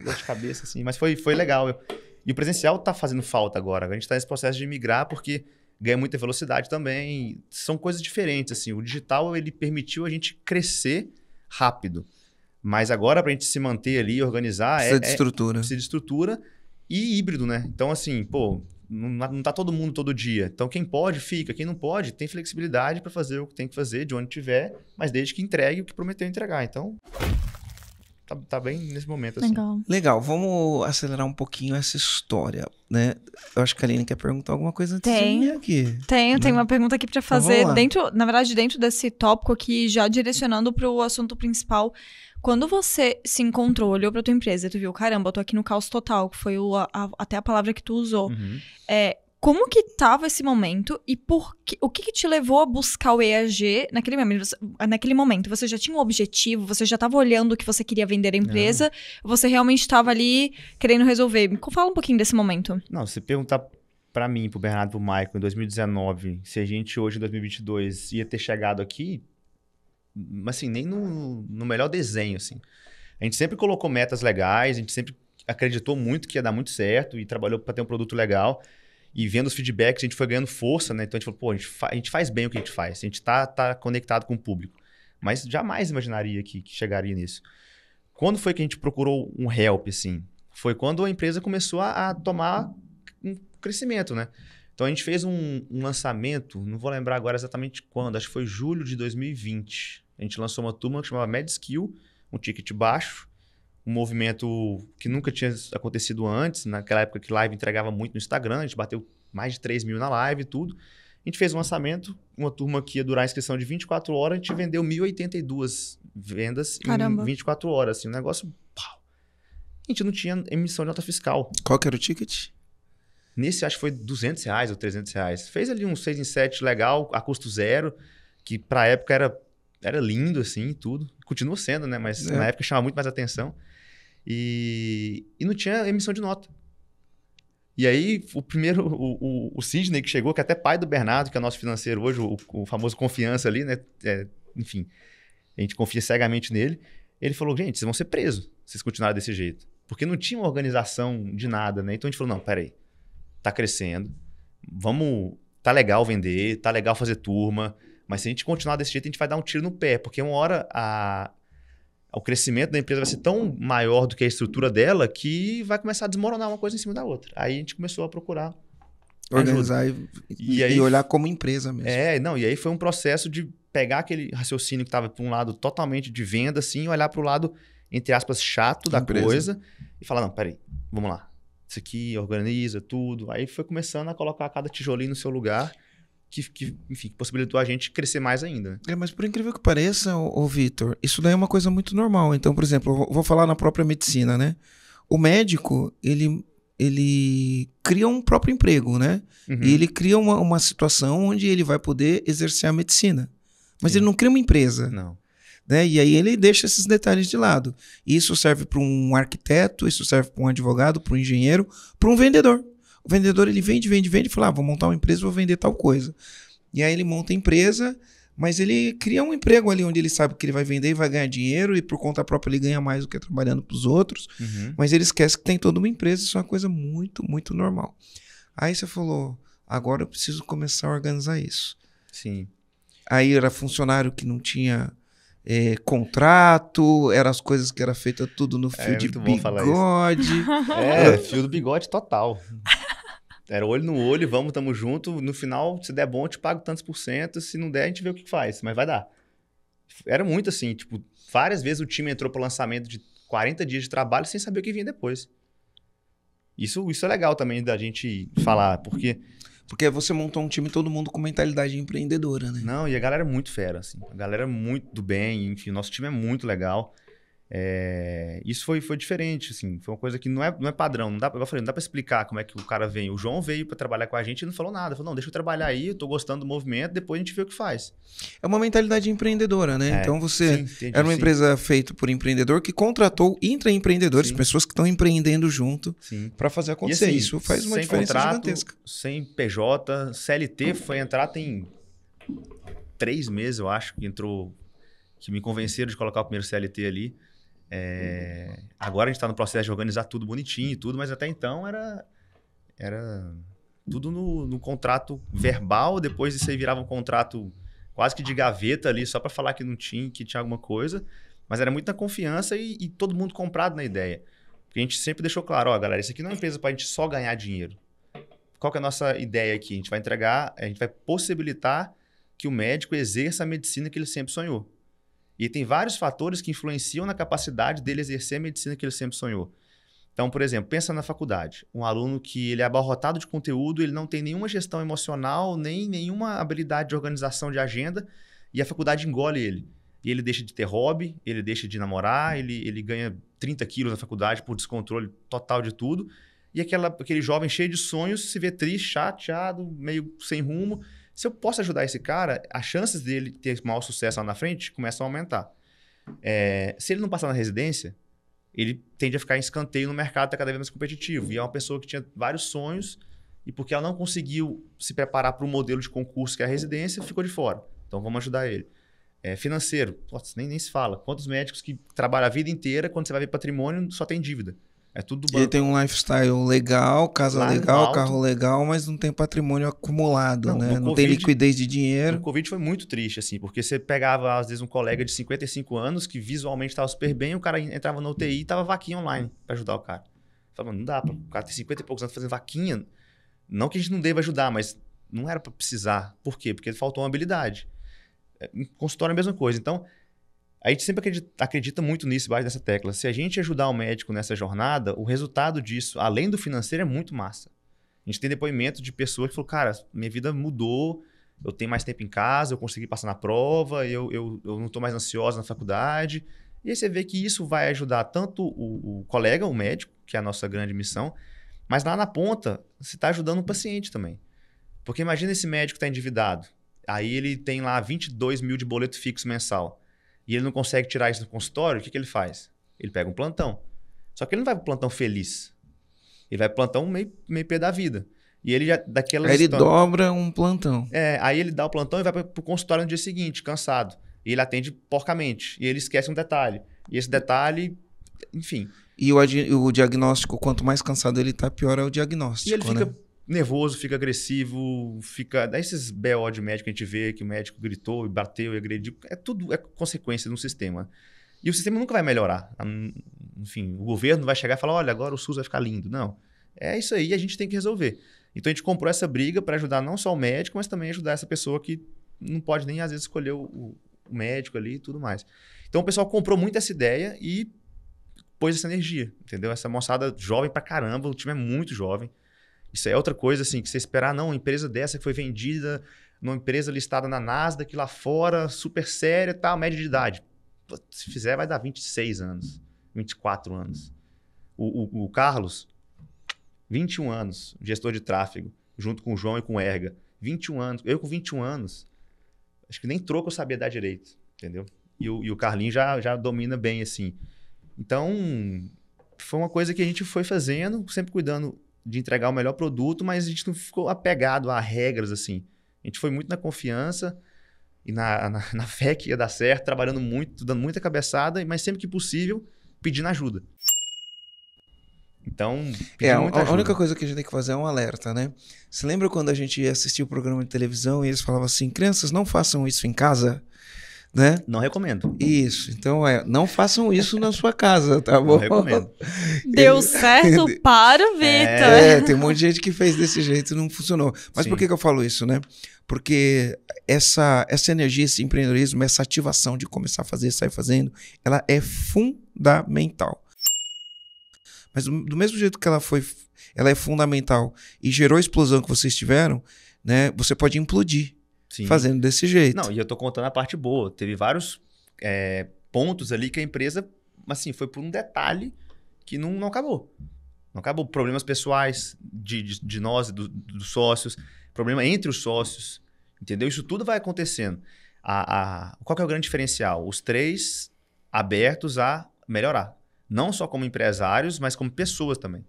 dor de cabeça, assim. Mas foi, foi legal. Eu- E o presencial tá fazendo falta agora. A gente tá nesse processo de migrar porque ganha muita velocidade também. São coisas diferentes, assim. O digital, ele permitiu a gente crescer rápido. Mas agora, pra gente se manter ali, organizar, Precisa é, de é- estrutura. precisa de estrutura e híbrido, né? Então, assim, pô, não, não tá todo mundo todo dia. Então, quem pode, fica. Quem não pode, tem flexibilidade para fazer o que tem que fazer, de onde tiver, mas desde que entregue o que prometeu entregar. Então, tá, tá bem nesse momento, assim. Legal. Legal, vamos acelerar um pouquinho essa história, né? Eu acho que a Aline quer perguntar alguma coisa antes Tem. de mim aqui. Tenho, tenho Né? uma pergunta aqui pra Então, fazer lá. dentro, na verdade, dentro desse tópico aqui, já direcionando pro assunto principal. Quando você se encontrou, olhou pra tua empresa, tu viu, caramba, eu tô aqui no caos total, que foi o, a- até a palavra que tu usou. Uhum. É, como que tava esse momento e por que, o que, que te levou a buscar o EAG naquele momento? Você, naquele momento, você já tinha um objetivo, você já estava olhando o que você queria vender a empresa, você realmente estava ali querendo resolver? Me fala um pouquinho desse momento. Não, se perguntar pra mim, pro Bernardo, pro Michael, em 2019, se a gente hoje, em 2022, ia ter chegado aqui, mas assim, nem no, no melhor desenho, assim. A gente sempre colocou metas legais, a gente sempre acreditou muito que ia dar muito certo e trabalhou para ter um produto legal. E vendo os feedbacks, a gente foi ganhando força, né? Então a gente falou, pô, a gente, a gente faz bem o que a gente faz, a gente tá, tá conectado com o público. Mas jamais imaginaria que, que chegaria nisso. Quando foi que a gente procurou um help, assim? Foi quando a empresa começou a, a tomar um crescimento, né? Então a gente fez um, um lançamento, não vou lembrar agora exatamente quando, acho que foi julho de 2020. A gente lançou uma turma que chamava Med Skill, um ticket baixo, um movimento que nunca tinha acontecido antes. Naquela época que live entregava muito no Instagram, a gente bateu mais de 3 mil na live e tudo. A gente fez um lançamento, uma turma que ia durar a inscrição de 24 horas, a gente vendeu 1.082 vendas Caramba. em 24 horas. Assim, um negócio. Pau. A gente não tinha emissão de nota fiscal. Qual que era o ticket? Nesse, acho que foi 200 reais ou 300 reais. Fez ali um 6 em 7 legal, a custo zero, que pra época era, era lindo, assim, e tudo. Continua sendo, né? Mas É. na época chamava muito mais atenção. E, e não tinha emissão de nota. E aí, o primeiro, *laughs* o, o, o Sidney que chegou, que é até pai do Bernardo, que é nosso financeiro hoje, o, o famoso confiança ali, né? É, enfim, a gente confia cegamente nele. Ele falou, gente, vocês vão ser presos se vocês continuarem desse jeito. Porque não tinha uma organização de nada, né? Então a gente falou, não, peraí, tá crescendo, vamos, tá legal vender, tá legal fazer turma, mas se a gente continuar desse jeito, a gente vai dar um tiro no pé, porque uma hora a, o crescimento da empresa vai ser tão maior do que a estrutura dela que vai começar a desmoronar uma coisa em cima da outra. Aí a gente começou a procurar Organizar e, E e aí- olhar como empresa mesmo. É, não, e aí foi um processo de pegar aquele raciocínio que estava para um lado totalmente de venda, assim, e olhar para o lado, entre aspas, chato da Empresa. coisa e falar, não, peraí, vamos lá. Isso aqui organiza tudo. Aí foi começando a colocar cada tijolinho no seu lugar, que, que enfim, que possibilitou a gente crescer mais ainda. né? É, mas por incrível que pareça, ô, ô Vitor, isso daí é uma coisa muito normal. Então, por exemplo, vou falar na própria medicina, né? O médico, ele, ele cria um próprio emprego, né? Uhum. E ele cria uma, uma situação onde ele vai poder exercer a medicina. Mas Sim. ele não cria uma empresa, Não. né? E aí ele deixa esses detalhes de lado. Isso serve para um arquiteto, isso serve para um advogado, para um engenheiro, para um vendedor. O vendedor ele vende, vende, vende e fala: ah, vou montar uma empresa, vou vender tal coisa. E aí ele monta a empresa, mas ele cria um emprego ali onde ele sabe que ele vai vender e vai ganhar dinheiro e por conta própria ele ganha mais do que trabalhando para os outros. Uhum. Mas ele esquece que tem toda uma empresa, isso é uma coisa muito, muito normal. Aí você falou: agora eu preciso começar a organizar isso. Sim. Aí era funcionário que não tinha é, contrato, eram as coisas que era feita tudo no fio *laughs* É de bigode. É, fio do bigode total. Era olho no olho, vamos, tamo junto. No final, se der bom, eu te pago tantos por cento. Se não der, a gente vê o que faz, mas vai dar. Era muito assim, tipo, várias vezes o time entrou pro lançamento de 40 dias de trabalho sem saber o que vinha depois. Isso, isso é legal também da gente falar, porque. Porque você montou um time todo mundo com mentalidade empreendedora, né? Não, e a galera é muito fera, assim. A galera é muito do bem, enfim, nosso time é muito legal. É, isso foi, foi diferente, assim, foi uma coisa que não é, não é padrão, não dá, eu falei, não dá pra explicar como é que o cara vem. O João veio para trabalhar com a gente e não falou nada. Falou, não, deixa eu trabalhar aí, eu tô gostando do movimento, depois a gente vê o que faz. É uma mentalidade empreendedora, né? É, então você sim, entendi, era uma sim. empresa feita por empreendedor que contratou intraempreendedores, Sim. pessoas que estão empreendendo junto para fazer acontecer. assim, Isso faz uma sem diferença contrato, gigantesca. Sem PJ, CLT foi entrar tem três meses, eu acho, que entrou. Que me convenceram de colocar o primeiro CLT ali. É, agora a gente está no processo de organizar tudo bonitinho e tudo, mas até então era. Era tudo no, no contrato verbal, depois isso aí virava um contrato quase que de gaveta ali, só para falar que não tinha, que tinha alguma coisa. Mas era muito na confiança e, e todo mundo comprado na ideia. Porque a gente sempre deixou claro, ó, galera, isso aqui não é uma empresa para a gente só ganhar dinheiro. Qual que é a nossa ideia aqui? A gente vai entregar, a gente vai possibilitar que o médico exerça a medicina que ele sempre sonhou. E tem vários fatores que influenciam na capacidade dele exercer a medicina que ele sempre sonhou. Então, por exemplo, pensa na faculdade. Um aluno que ele é abarrotado de conteúdo, ele não tem nenhuma gestão emocional, nem nenhuma habilidade de organização de agenda, e a faculdade engole ele. E ele deixa de ter hobby, ele deixa de namorar, ele, ele ganha 30 quilos na faculdade por descontrole total de tudo. E aquela, aquele jovem cheio de sonhos se vê triste, chateado, meio sem rumo. Se eu posso ajudar esse cara, as chances dele ter maior sucesso lá na frente começam a aumentar. É, se ele não passar na residência, ele tende a ficar em escanteio no mercado, está cada vez mais competitivo. E é uma pessoa que tinha vários sonhos e porque ela não conseguiu se preparar para o modelo de concurso que é a residência, ficou de fora. Então vamos ajudar ele. É, financeiro, nem, nem se fala. Quantos médicos que trabalham a vida inteira, quando você vai ver patrimônio, só tem dívida. É tudo do Ele banco. tem um lifestyle legal, casa Lá legal, carro legal, mas não tem patrimônio acumulado, Não, né? Não tem Covid- liquidez de O dinheiro. Covid foi muito triste, assim, porque você pegava, às vezes, um colega de 55 anos que visualmente estava super bem, o cara entrava na UTI e tava vaquinha online para ajudar o cara. Falava, não dá, pra, o cara tem 50 e poucos anos fazendo vaquinha. Não que a gente não deva ajudar, mas não era para precisar. Por quê? Porque faltou uma habilidade. É, Em consultório é a mesma coisa. Então, a gente sempre acredita, acredita muito nisso, bate nessa tecla. Se a gente ajudar o médico nessa jornada, o resultado disso, além do financeiro, é muito massa. A gente tem depoimento de pessoas que falaram, cara, minha vida mudou, eu tenho mais tempo em casa, eu consegui passar na prova, eu, eu, eu não estou mais ansiosa na faculdade. E aí você vê que isso vai ajudar tanto o, o colega, o médico, que é a nossa grande missão, mas lá na ponta, você está ajudando o paciente também. Porque imagina esse médico está endividado. Aí ele tem lá 22 mil de boleto fixo mensal. E ele não consegue tirar isso do consultório, o que, que ele faz? Ele pega um plantão. Só que ele não vai para plantão feliz. Ele vai pro plantão meio, meio pé da vida. E ele já, daquela Aí ele dobra um plantão. é, aí ele dá o plantão e vai para o consultório no dia seguinte, cansado. E ele atende porcamente. E ele esquece um detalhe. E esse detalhe, enfim. E o, o diagnóstico, quanto mais cansado ele tá, pior é o diagnóstico. E ele fica né? Nervoso, fica agressivo, fica. Daí esses BO de médico que a gente vê que o médico gritou e bateu e agrediu. É tudo é consequência um sistema. E o sistema nunca vai melhorar. Enfim, o governo vai chegar e falar: olha, agora o SUS vai ficar lindo. Não. É isso aí, a gente tem que resolver. Então a gente comprou essa briga para ajudar não só o médico, mas também ajudar essa pessoa que não pode nem às vezes escolher o- o médico ali e tudo mais. Então o pessoal comprou muito essa ideia e pôs essa energia, entendeu? Essa moçada jovem pra caramba, o time é muito jovem. Isso é outra coisa, assim, que você esperar, não, uma empresa dessa que foi vendida numa empresa listada na Nasdaq lá fora, super séria, tal, média de idade. Se fizer, vai dar 26 anos, 24 anos. O, o, o Carlos, 21 anos, gestor de tráfego, junto com o João e com o Erga. 21 anos. Eu com 21 anos, acho que nem troco eu sabia dar direito, entendeu? E o, e o Carlinhos já, já domina bem, assim. Então, foi uma coisa que a gente foi fazendo, sempre cuidando de entregar o melhor produto, mas a gente não ficou apegado a regras, assim. A gente foi muito na confiança e na, *laughs* na, na fé que ia dar certo, trabalhando muito, dando muita cabeçada, mas sempre que possível, pedindo ajuda. Então, É, a, a única coisa que a gente tem que fazer é um alerta, né? Você lembra quando a gente ia assistir o programa de televisão e eles falavam assim: crianças, não façam isso em casa? Né? Não recomendo. Isso. Então, é, não façam isso na sua casa, tá bom? Não recomendo. *laughs* Deu certo para o Vitor. É, tem um monte de gente que fez desse jeito e não funcionou. Mas Sim. por que, que eu falo isso, né? Porque essa, essa energia, esse empreendedorismo, essa ativação de começar a fazer, sair fazendo, ela é fundamental. Mas do, do mesmo jeito que ela foi, ela é fundamental e gerou a explosão que vocês tiveram, né? Você pode implodir Sim. fazendo desse jeito. Não, e eu tô contando a parte boa. Teve vários é, pontos ali que a empresa, assim, foi por um detalhe que não, não acabou. Não acabou. Problemas pessoais de, de, de nós, do- dos sócios, problema entre os sócios, entendeu? Isso tudo vai acontecendo. A, a- qual é o grande diferencial? Os três abertos a melhorar. Não só como empresários, mas como pessoas também.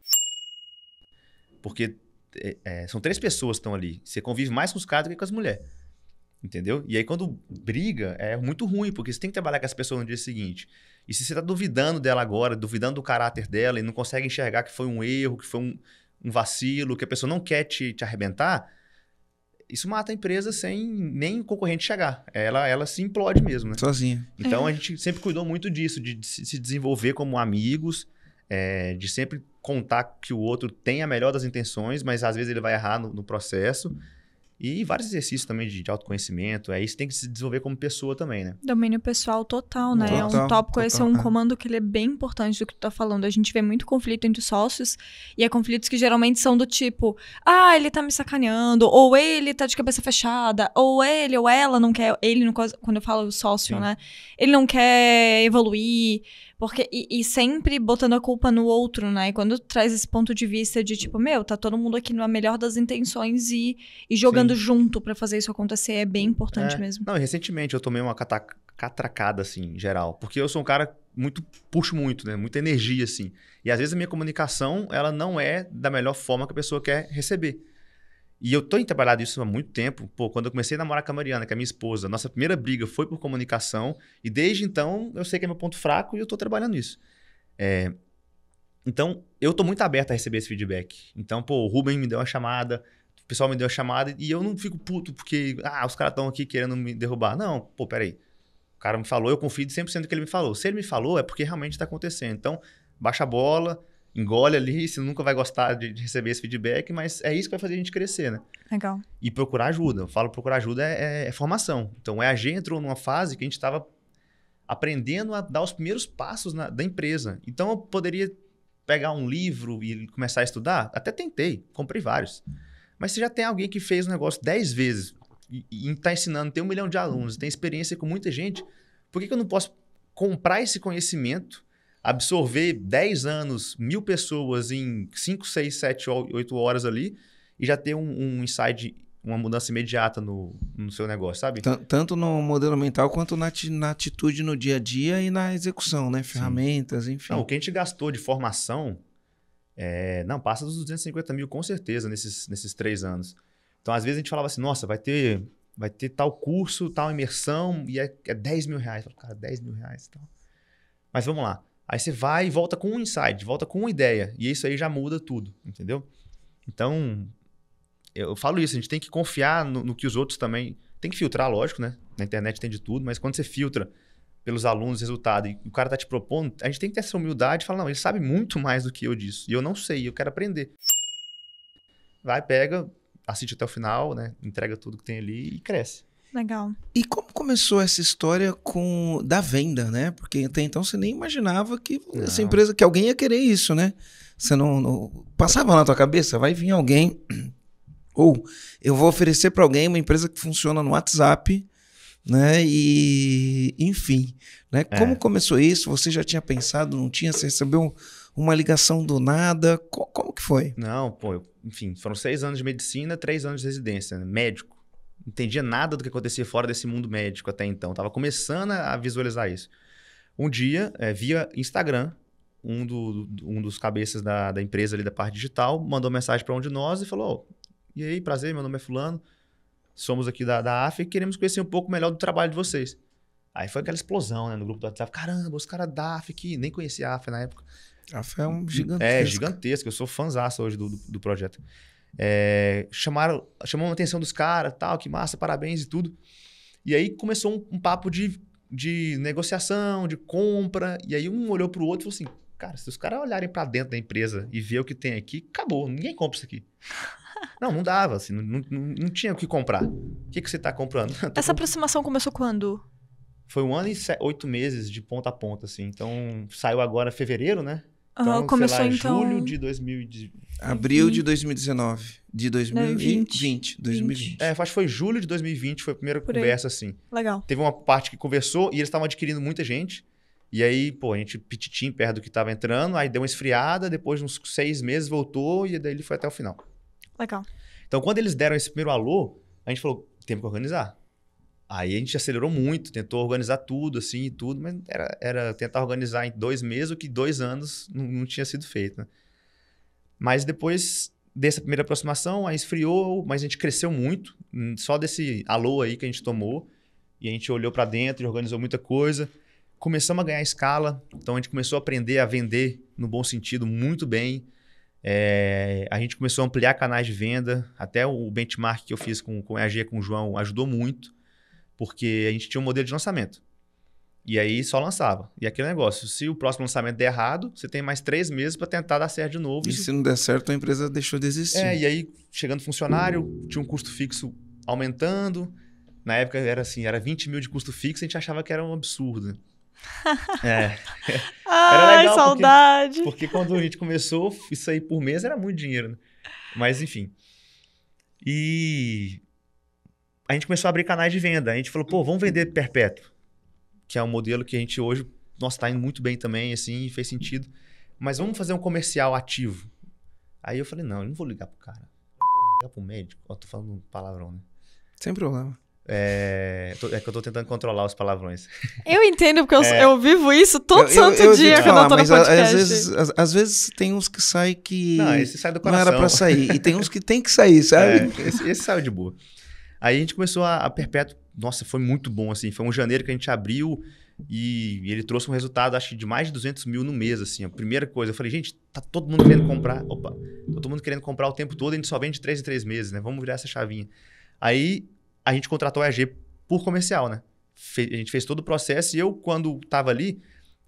Porque é, é, são três pessoas que estão ali. Você convive mais com os caras do que com as mulheres. Entendeu? E aí, quando briga, é muito ruim, porque você tem que trabalhar com essa pessoa no dia seguinte. E se você está duvidando dela agora, duvidando do caráter dela e não consegue enxergar que foi um erro, que foi um, um vacilo, que a pessoa não quer te, te arrebentar, isso mata a empresa sem nem o concorrente chegar. Ela, ela se implode mesmo, né? Sozinha. Então a gente sempre cuidou muito disso, de se se desenvolver como amigos, é, de sempre contar que o outro tem a melhor das intenções, mas às vezes ele vai errar no, no processo. E vários exercícios também de, de autoconhecimento. É isso tem que se desenvolver como pessoa também, né? Domínio pessoal total, né? é Total, um tópico, esse é total, um é. comando que ele é bem importante do que tu tá falando. A gente vê muito conflito entre sócios, e é conflitos que geralmente são do tipo, ah, ele tá me sacaneando, ou ele tá de cabeça fechada, ou ele ou ela não quer, ele, no quando eu falo sócio, Sim. né? Ele não quer evoluir, porque, e, e sempre botando a culpa no outro, né? E quando traz esse ponto de vista de tipo, meu, tá todo mundo aqui na melhor das intenções e, e jogando junto pra fazer isso acontecer, é bem importante É. mesmo. Não, e recentemente eu tomei uma catracada, assim, em geral. Porque eu sou um cara muito, puxo muito, né? Muita energia, assim. E às vezes a minha comunicação, ela não é da melhor forma que a pessoa quer receber. E eu tô trabalhado isso há muito tempo. Pô, quando eu comecei a namorar com a Mariana, que é minha esposa, nossa primeira briga foi por comunicação. E desde então, eu sei que é meu ponto fraco e eu tô trabalhando nisso. É, Então, eu tô muito aberto a receber esse feedback. Então, pô, o Ruben me deu uma chamada, o pessoal me deu uma chamada e eu não fico puto porque, ah, os caras estão aqui querendo me derrubar. Não, pô, peraí. O cara me falou, eu confio 100% no que ele me falou. Se ele me falou, é porque realmente está acontecendo. Então, baixa a bola, engole ali, você nunca vai gostar de, de receber esse feedback, mas é isso que vai fazer a gente crescer, né? Legal. E procurar ajuda. Eu falo procurar ajuda é, é- é formação. Então, o EAG entrou numa fase que a gente estava aprendendo a dar os primeiros passos na- da empresa. Então, eu poderia pegar um livro e começar a estudar? Até tentei, comprei vários. Mas se já tem alguém que fez o negócio 10 vezes e está ensinando, tem um milhão de alunos, tem experiência com muita gente, por que, que eu não posso comprar esse conhecimento, absorver 10 anos, mil pessoas em 5, 6, 7, 8 horas ali e já ter um, um insight, uma mudança imediata no, no seu negócio, sabe? Tan- Tanto no modelo mental quanto na, na atitude no dia a dia e na execução, né? Ferramentas, enfim. Não, o que a gente gastou de formação, é, não, passa dos 250 mil com certeza nesses, nesses três anos. Então, às vezes a gente falava assim, nossa, vai ter, vai ter tal curso, tal imersão, e é, é 10 mil reais. Eu falo, cara, 10 mil reais e tal. Mas vamos lá. Aí você vai e volta com um insight, volta com uma ideia. E isso aí já muda tudo, entendeu? Então, eu falo isso, a gente tem que confiar no, no que os outros também. Tem que filtrar, lógico, né? Na internet tem de tudo, mas quando você filtra pelos alunos resultado e o cara tá te propondo, a gente tem que ter essa humildade e falar, não, ele sabe muito mais do que eu disso. E eu não sei, eu quero aprender. Vai, pega, assiste até o final, né? Entrega tudo que tem ali e cresce. Legal. E como começou essa história com da venda, né? Porque até então você nem imaginava que essa Não. empresa, que alguém ia querer isso, né? Você não, não- passava na tua cabeça, vai vir alguém *clears throat* ou eu vou oferecer para alguém uma empresa que funciona no WhatsApp, né? E enfim, né? É. Como começou isso? Você já tinha pensado? Não tinha? Você recebeu uma ligação do nada? Co- como que foi? Não, pô, eu- enfim, foram seis anos de medicina, três anos de residência, né? médico. Não entendia nada do que acontecia fora desse mundo médico até então. Tava começando a visualizar isso. Um dia, eh, via Instagram, um, do- um dos cabeças da, da empresa ali da parte digital mandou mensagem para um de nós e falou: "Ô, E aí, prazer, meu nome é Fulano, somos aqui da, da AF e queremos conhecer um pouco melhor do trabalho de vocês. Aí foi aquela explosão né, no grupo do WhatsApp: caramba, os caras da AF aqui, nem conhecia a AF na época. A fé é um gigantesco. É, gigantesco. Eu sou fãzaço hoje do, do, do projeto. É, chamaram, chamou a atenção dos caras, tal, que massa, parabéns e tudo. E aí começou um, um papo de de negociação, de compra. E aí um olhou pro outro e falou assim: cara, se os caras olharem para dentro da empresa e ver o que tem aqui, acabou, ninguém compra isso aqui. *laughs* Não, não dava, assim, não, não, não tinha o que comprar. O que, que você tá comprando? *laughs* Essa aproximação começou quando? Foi um ano e oito meses de ponta a ponta, assim. Então, saiu agora fevereiro, né? Então, sei começou lá, então. julho de 2020. Abril de 2019. De 2020. 2020. 2020. É, acho que foi julho de 2020, foi a primeira Por aí. conversa, assim. Legal. Teve uma parte que conversou e eles estavam adquirindo muita gente. E aí, pô, a gente pititim perto do que tava entrando, aí deu uma esfriada, depois de uns seis meses voltou e daí ele foi até o final. Legal. Então, quando eles deram esse primeiro alô, a gente falou, temos que organizar. Aí a gente acelerou muito, tentou organizar tudo, assim, tudo, mas era, era tentar organizar em dois meses o que dois anos não, não tinha sido feito, né? Mas depois dessa primeira aproximação, aí esfriou, mas a gente cresceu muito, hum, só desse alô aí que a gente tomou, e a gente olhou para dentro e organizou muita coisa. Começamos a ganhar escala, então a gente começou a aprender a vender, no bom sentido, muito bem. É, a gente começou a ampliar canais de venda, até o benchmark que eu fiz com, com a EAG com o João ajudou muito, porque a gente tinha um modelo de lançamento. E aí só lançava. E aquele negócio, se o próximo lançamento der errado, você tem mais três meses para tentar dar certo de novo. E se não der certo, a empresa deixou de existir. É, e aí chegando funcionário, tinha um custo fixo aumentando. Na época era assim, era 20 mil de custo fixo, a gente achava que era um absurdo. *laughs* é, Ai, legal porque- saudade. porque quando a gente começou, isso aí por mês era muito dinheiro, né? Mas enfim. E a gente começou a abrir canais de venda. A gente falou, pô, vamos vender perpétuo. Que é um modelo que a gente hoje, nossa, tá indo muito bem também, assim, fez sentido. Mas vamos fazer um comercial ativo. Aí eu falei, não, eu não vou ligar pro cara. Vou ligar pro médico. Ó, tô falando um palavrão, né? Sem problema. É, tô- é que eu tô tentando controlar os palavrões. *laughs* Eu entendo, porque eu, É. eu vivo isso todo Eu- santo eu ia dia quando falar, eu tô no podcast. às vezes, às, às vezes tem uns que saem que Não, esse sai do não coração. era pra sair. E tem uns que tem que sair, *laughs* sabe? É, esse, esse saiu de boa. Aí a gente começou a, a Perpétuo. Nossa, foi muito bom, assim. Foi um janeiro que a gente abriu e, ele trouxe um resultado, acho que de mais de 200 mil no mês, assim. A primeira coisa, eu falei, gente, tá todo mundo querendo comprar. Opa, tá todo mundo querendo comprar o tempo todo, a gente só vende de 3 em 3 meses, né? Vamos virar essa chavinha. Aí a gente contratou a EG por comercial, né? Fe- a gente fez todo o processo e eu, quando tava ali,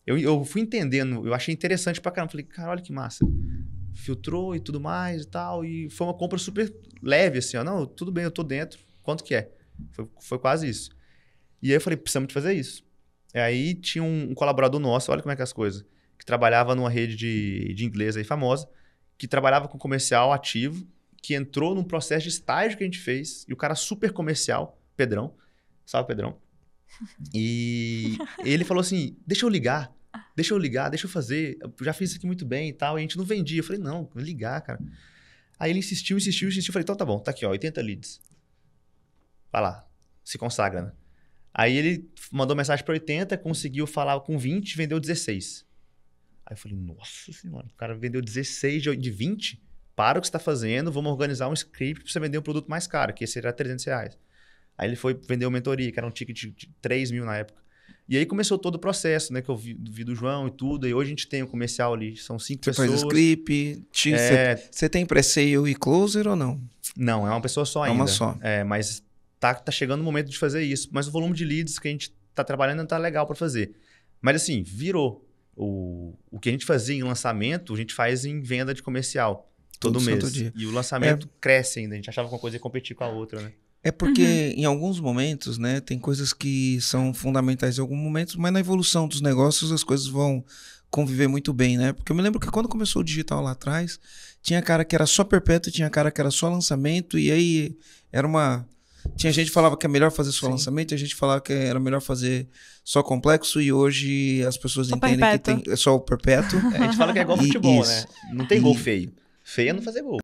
eu, eu fui entendendo, eu achei interessante pra caramba. Falei, cara, olha que massa. Filtrou e tudo mais e tal. E foi uma compra super leve, assim, ó. Não, tudo bem, eu tô dentro. Quanto que é? Foi, foi quase isso. E aí eu falei, precisamos de fazer isso. E aí tinha um, um colaborador nosso, olha como é que é as coisas, que trabalhava numa rede de, de inglês aí famosa, que trabalhava com comercial ativo, que entrou num processo de estágio que a gente fez, e o cara super comercial, Pedrão, salve Pedrão, e *laughs* ele falou assim, deixa eu ligar, deixa eu ligar, deixa eu fazer, eu já fiz isso aqui muito bem e tal, e a gente não vendia. Eu falei, não, ligar, cara. Aí ele insistiu, insistiu, insistiu, eu falei, então tá bom, tá aqui ó, 80 leads. Vai lá, se consagra, né? Aí ele mandou mensagem para 80, conseguiu falar com 20, vendeu 16. Aí eu falei, nossa senhora, o cara vendeu 16 de de 20? Para o que você está fazendo, vamos organizar um script para você vender um produto mais caro, que esse era 300 reais. Aí ele foi vender uma mentoria, que era um ticket de 3 mil na época. E aí começou todo o processo, né? Que eu vi, vi do João e tudo. E hoje a gente tem o comercial ali, são cinco Você faz pessoas. script. Você É, tem pre-sale e closer ou não? não, é uma pessoa só É ainda. uma só. É, mas tá, tá chegando o momento de fazer isso. Mas o volume de leads que a gente tá trabalhando não tá legal para fazer. Mas assim, virou. O, o que a gente fazia em lançamento, a gente faz em venda de comercial. Todo, Todo mês. santo dia. E o lançamento cresce ainda. A gente achava que uma coisa ia competir com a outra, né? É porque em alguns momentos, né, tem coisas que são fundamentais em alguns momentos, mas na evolução dos negócios as coisas vão conviver muito bem, né? Porque eu me lembro que quando começou o digital lá atrás, tinha cara que era só perpétuo, tinha cara que era só lançamento, e aí era uma. Tinha gente que falava que é melhor fazer só Sim. lançamento, tinha gente falava que era melhor fazer só complexo, e hoje as pessoas Só entendem perpétuo. que tem é só o perpétuo. É, a gente fala que é igual *laughs* E- futebol, isso. né? Não tem gol E- feio. Feio é não fazer gol.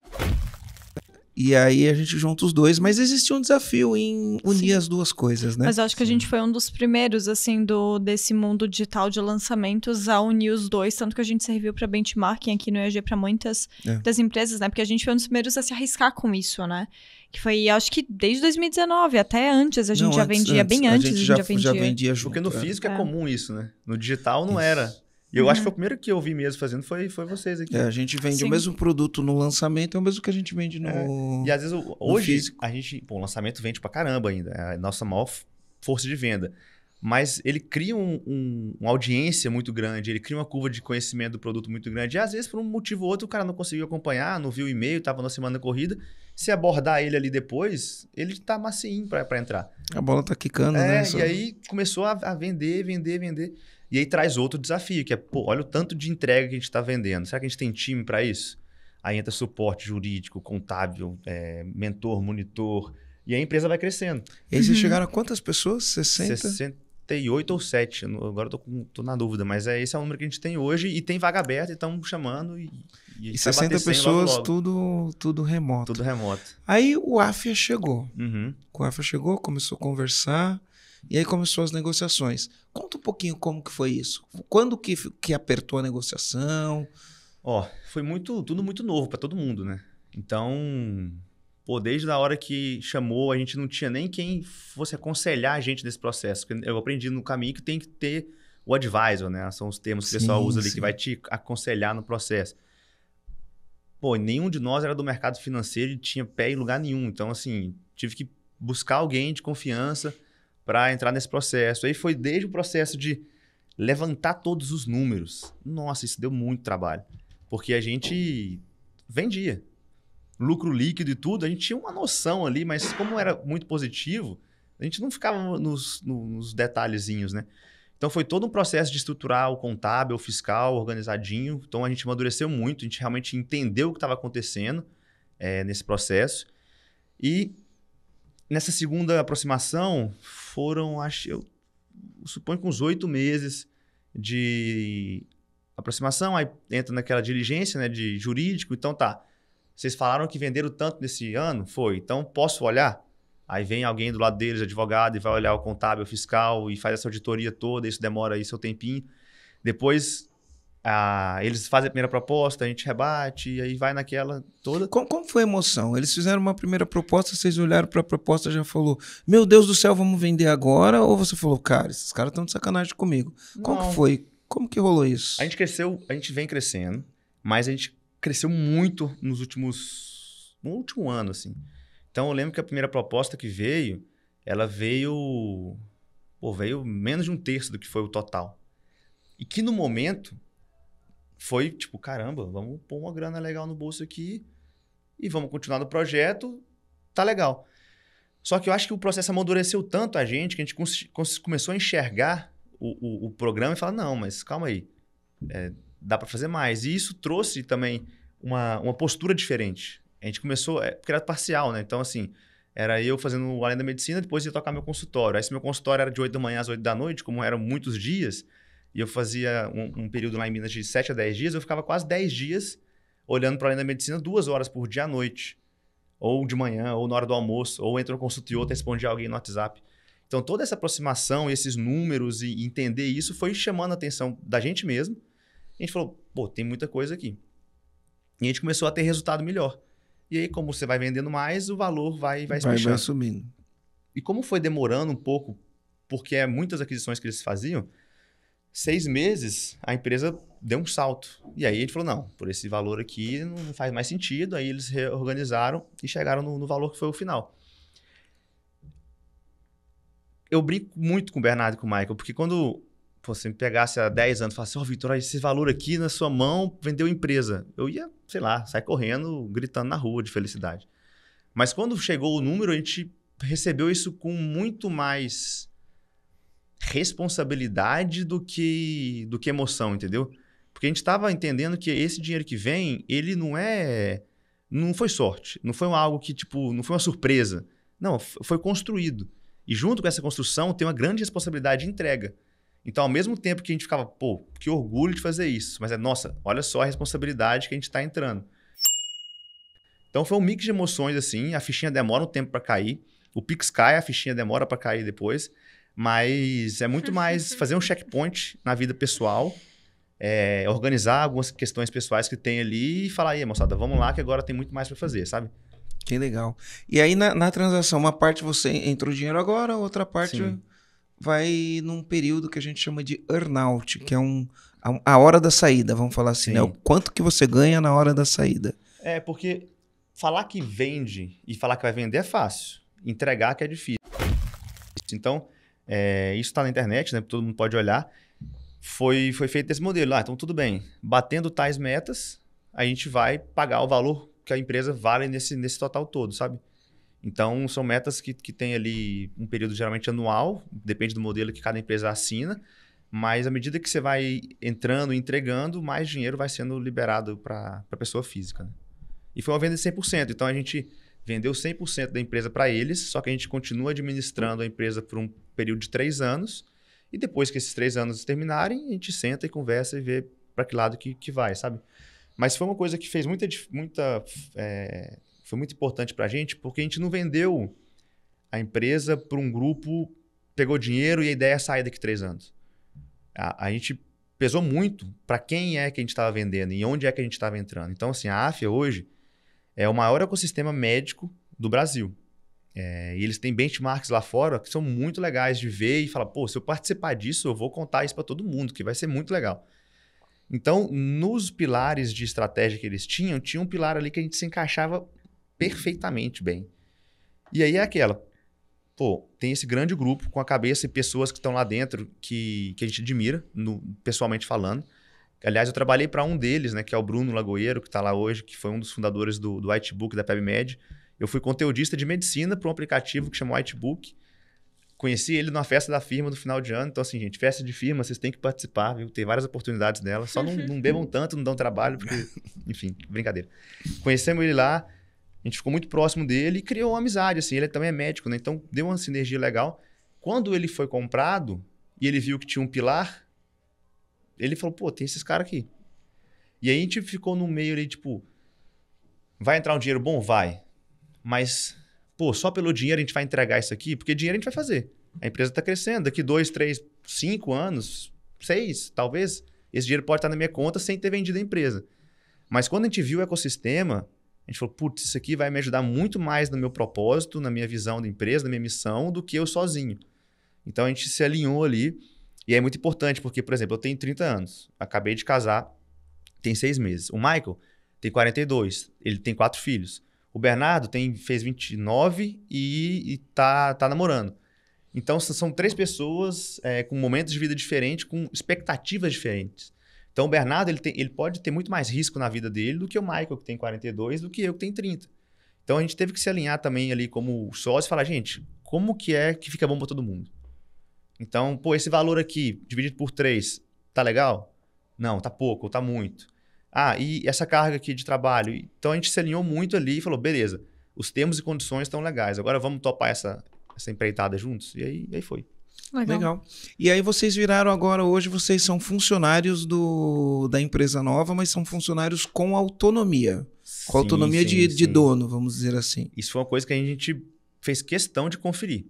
e aí a gente junta os dois, mas existe um desafio em unir as duas coisas, né? Mas eu acho que a gente foi um dos primeiros, assim, do, desse mundo digital de lançamentos a unir os dois, tanto que a gente serviu para benchmarking aqui no EAG para muitas É. das empresas, né? Porque a gente foi um dos primeiros a se arriscar com isso, né? Que foi, acho que desde 2019, até antes, a gente Não, já antes- vendia, bem antes a gente já, vendia. já vendia junto. Porque no é. físico é, É. comum isso, né? No digital não era. E eu acho que foi o primeiro que eu vi mesmo fazendo foi, foi vocês aqui. É, a gente vende Sim. o mesmo produto no lançamento, é o mesmo que a gente vende no. E às vezes, o- hoje, físico. a gente. Pô, o lançamento vende pra caramba ainda. É a nossa maior força de venda. mas ele cria um, um, uma audiência muito grande, ele cria uma curva de conhecimento do produto muito grande. E às vezes, por um motivo ou outro, o cara não conseguiu acompanhar, não viu o e-mail, estava na semana corrida. Se abordar ele ali depois, ele está macinho para entrar. A bola está quicando, é, né? E aí começou a, a, vender, vender, vender. E aí traz outro desafio, que é, pô, olha o tanto de entrega que a gente está vendendo. Será que a gente tem time para isso? Aí entra suporte jurídico, contábil, é, mentor, monitor. E a empresa vai crescendo. E aí vocês uhum. chegaram a quantas pessoas? 60? 68 ou 7. Agora eu tô, com, tô na dúvida, mas é, esse é o número que a gente tem hoje e tem vaga aberta e estamos chamando. E, e, e 60 pessoas, logo, logo. Tudo, tudo remoto. Tudo remoto. Aí o AFIA chegou. Uhum. O AFIA chegou, começou a conversar. E aí começou as negociações. Conta um pouquinho como que foi isso. Quando que, que apertou a negociação? Ó, foi muito, tudo muito novo para todo mundo, né? Então, pô, desde a hora que chamou, a gente não tinha nem quem fosse aconselhar a gente nesse processo. Eu aprendi no caminho que tem que ter o advisor, né? São os termos que o pessoal usa ali, sim. que vai te aconselhar no processo. Pô, nenhum de nós era do mercado financeiro e tinha pé em lugar nenhum. Então, assim, tive que buscar alguém de confiança para entrar nesse processo. Aí foi desde o processo de levantar todos os números. Nossa, isso deu muito trabalho. Porque a gente vendia. Lucro líquido e tudo, a gente tinha uma noção ali, mas como era muito positivo, a gente não ficava nos, nos detalhezinhos, né? Então foi todo um processo de estruturar o contábil, o fiscal, organizadinho. Então a gente amadureceu muito, a gente realmente entendeu o que estava acontecendo é, nesse processo. E nessa segunda aproximação foram, acho, eu suponho que uns oito meses de aproximação, aí entra naquela diligência né, de jurídico, então tá. Vocês falaram que venderam tanto nesse ano? Foi. Então posso olhar? Aí vem alguém do lado deles, advogado, e vai olhar o contábil, o fiscal, e faz essa auditoria toda, isso demora aí seu tempinho. Depois ah, eles fazem a primeira proposta, a gente rebate, e aí vai naquela toda. Como, como foi a emoção? Eles fizeram uma primeira proposta, vocês olharam para a proposta e já falou: Meu Deus do céu, vamos vender agora? Ou você falou, cara, esses caras estão de sacanagem comigo? Não. Como que foi? Como que rolou isso? A gente cresceu, a gente vem crescendo, mas a gente cresceu muito nos últimos. no último ano, assim. Então eu lembro que a primeira proposta que veio, ela veio. Pô, veio menos de um terço do que foi o total. E que no momento foi tipo, caramba, vamos pôr uma grana legal no bolso aqui e vamos continuar no projeto, tá legal. Só que eu acho que o processo amadureceu tanto a gente que a gente começou a enxergar o, o, o programa e falar, não, mas calma aí, é, dá para fazer mais. E isso trouxe também uma, uma postura diferente. A gente começou, é, porque era parcial, né? Então, assim, era eu fazendo o Além da Medicina, depois ia tocar meu consultório. Aí, se meu consultório era de 8 da manhã às 8 da noite, como eram muitos dias, e eu fazia um, um, período lá em Minas de 7 a 10 dias, eu ficava quase 10 dias olhando para além da medicina duas horas por dia à noite. Ou de manhã, ou na hora do almoço, ou entre um consulta e outro, respondia alguém no WhatsApp. Então, toda essa aproximação, esses números e entender isso foi chamando a atenção da gente mesmo. A gente falou, pô, tem muita coisa aqui. E a gente começou a ter resultado melhor. E aí, como você vai vendendo mais, o valor vai, vai, vai, vai subindo. E como foi demorando um pouco, porque é muitas aquisições que eles faziam, seis meses, a empresa deu um salto. E aí gente falou, não, por esse valor aqui não faz mais sentido. Aí eles reorganizaram e chegaram no, no valor que foi o final. Eu brinco muito com o Bernardo e com o Michael, porque quando você me pegasse há 10 anos e falasse, ó, oh, Vitor, esse valor aqui na sua mão vendeu empresa. Eu ia, sei lá, sair correndo, gritando na rua de felicidade. Mas quando chegou o número, a gente recebeu isso com muito mais responsabilidade do que do que emoção, entendeu? Porque a gente estava entendendo que esse dinheiro que vem, ele não é não foi sorte, não foi algo que tipo, não foi uma surpresa. Não, foi construído. E junto com essa construção tem uma grande responsabilidade de entrega. Então, ao mesmo tempo que a gente ficava, pô, que orgulho de fazer isso, mas é, nossa, olha só a responsabilidade que a gente está entrando. Então, foi um mix de emoções assim, a fichinha demora um tempo para cair, o Pix cai, a fichinha demora para cair depois. Mas é muito mais *laughs* fazer um checkpoint na vida pessoal, é, organizar algumas questões pessoais que tem ali e falar aí, moçada, vamos lá que agora tem muito mais para fazer, sabe? Que legal. E aí na, na, transação, uma parte você entrou dinheiro agora, outra parte Sim. Vai num período que a gente chama de earnout, que é um, a, a hora da saída, vamos falar assim, né? O quanto que você ganha na hora da saída. É, porque falar que vende e falar que vai vender é fácil. Entregar que é difícil. Então, é, isso está na internet, né? Todo mundo pode olhar. Foi, foi feito esse modelo. Ah, então tudo bem. Batendo tais metas, a gente vai pagar o valor que a empresa vale nesse, nesse total todo, sabe? Então, são metas que, que tem ali um período geralmente anual, depende do modelo que cada empresa assina, mas à medida que você vai entrando e entregando, mais dinheiro vai sendo liberado para a pessoa física. Né? E foi uma venda de 100%. Então, a gente vendeu 100% da empresa para eles, só que a gente continua administrando a empresa por um período de três anos, e depois que esses três anos terminarem, a gente senta e conversa e vê para que lado que, que vai, sabe? Mas foi uma coisa que fez muita. muita é, foi muito importante para a gente, porque a gente não vendeu a empresa para um grupo, pegou dinheiro e a ideia é sair daqui três anos. A, a gente pesou muito para quem é que a gente estava vendendo e onde é que a gente estava entrando. Então, assim, a AFIA hoje é o maior ecossistema médico do Brasil. É, e eles têm benchmarks lá fora que são muito legais de ver e falar, pô, se eu participar disso, eu vou contar isso para todo mundo, que vai ser muito legal. Então, nos pilares de estratégia que eles tinham, tinha um pilar ali que a gente se encaixava perfeitamente bem. E aí é aquela, pô, tem esse grande grupo com a cabeça e pessoas que estão lá dentro que, que a gente admira, no, pessoalmente falando. Aliás, eu trabalhei para um deles, né, que é o Bruno Lagoeiro, que está lá hoje, que foi um dos fundadores do, do Whitebook da PebMed. Eu fui conteudista de medicina para um aplicativo que chama Whitebook. Conheci ele numa festa da firma do final de ano. Então, assim, gente, festa de firma, vocês têm que participar, viu? Tem várias oportunidades dela. Só não, não *laughs* bebam tanto, não dão trabalho, porque, enfim, brincadeira. Conhecemos ele lá, a gente ficou muito próximo dele e criou uma amizade, assim. Ele também é médico, né? Então, deu uma sinergia legal. Quando ele foi comprado e ele viu que tinha um pilar, ele falou, pô, tem esses caras aqui. E aí a gente ficou no meio ali, tipo, vai entrar um dinheiro bom? Vai. Mas pô, só pelo dinheiro a gente vai entregar isso aqui, porque dinheiro a gente vai fazer. A empresa está crescendo, daqui dois, três, cinco anos, seis, talvez, esse dinheiro pode estar na minha conta sem ter vendido a empresa. Mas quando a gente viu o ecossistema, a gente falou, putz, isso aqui vai me ajudar muito mais no meu propósito, na minha visão da empresa, na minha missão, do que eu sozinho. Então a gente se alinhou ali. E é muito importante, porque, por exemplo, eu tenho 30 anos, acabei de casar, tem seis meses. O Michael tem 42, ele tem quatro filhos. O Bernardo tem, fez 29 e, e tá, tá namorando. Então, são três pessoas é, com momentos de vida diferentes, com expectativas diferentes. Então, o Bernardo ele, tem, ele pode ter muito mais risco na vida dele do que o Michael, que tem 42, do que eu, que tenho 30. Então, a gente teve que se alinhar também ali como sócio e falar, gente, como que é que fica bom para todo mundo? Então, pô, esse valor aqui, dividido por três, tá legal? Não, tá pouco, tá muito. Ah, e essa carga aqui de trabalho. Então a gente se alinhou muito ali e falou: beleza, os termos e condições estão legais, agora vamos topar essa, essa empreitada juntos? E aí, aí foi. Legal. Legal. E aí vocês viraram agora, hoje vocês são funcionários do, da empresa nova, mas são funcionários com autonomia. Sim, com autonomia sim, de, sim. de dono, vamos dizer assim. Isso foi uma coisa que a gente fez questão de conferir.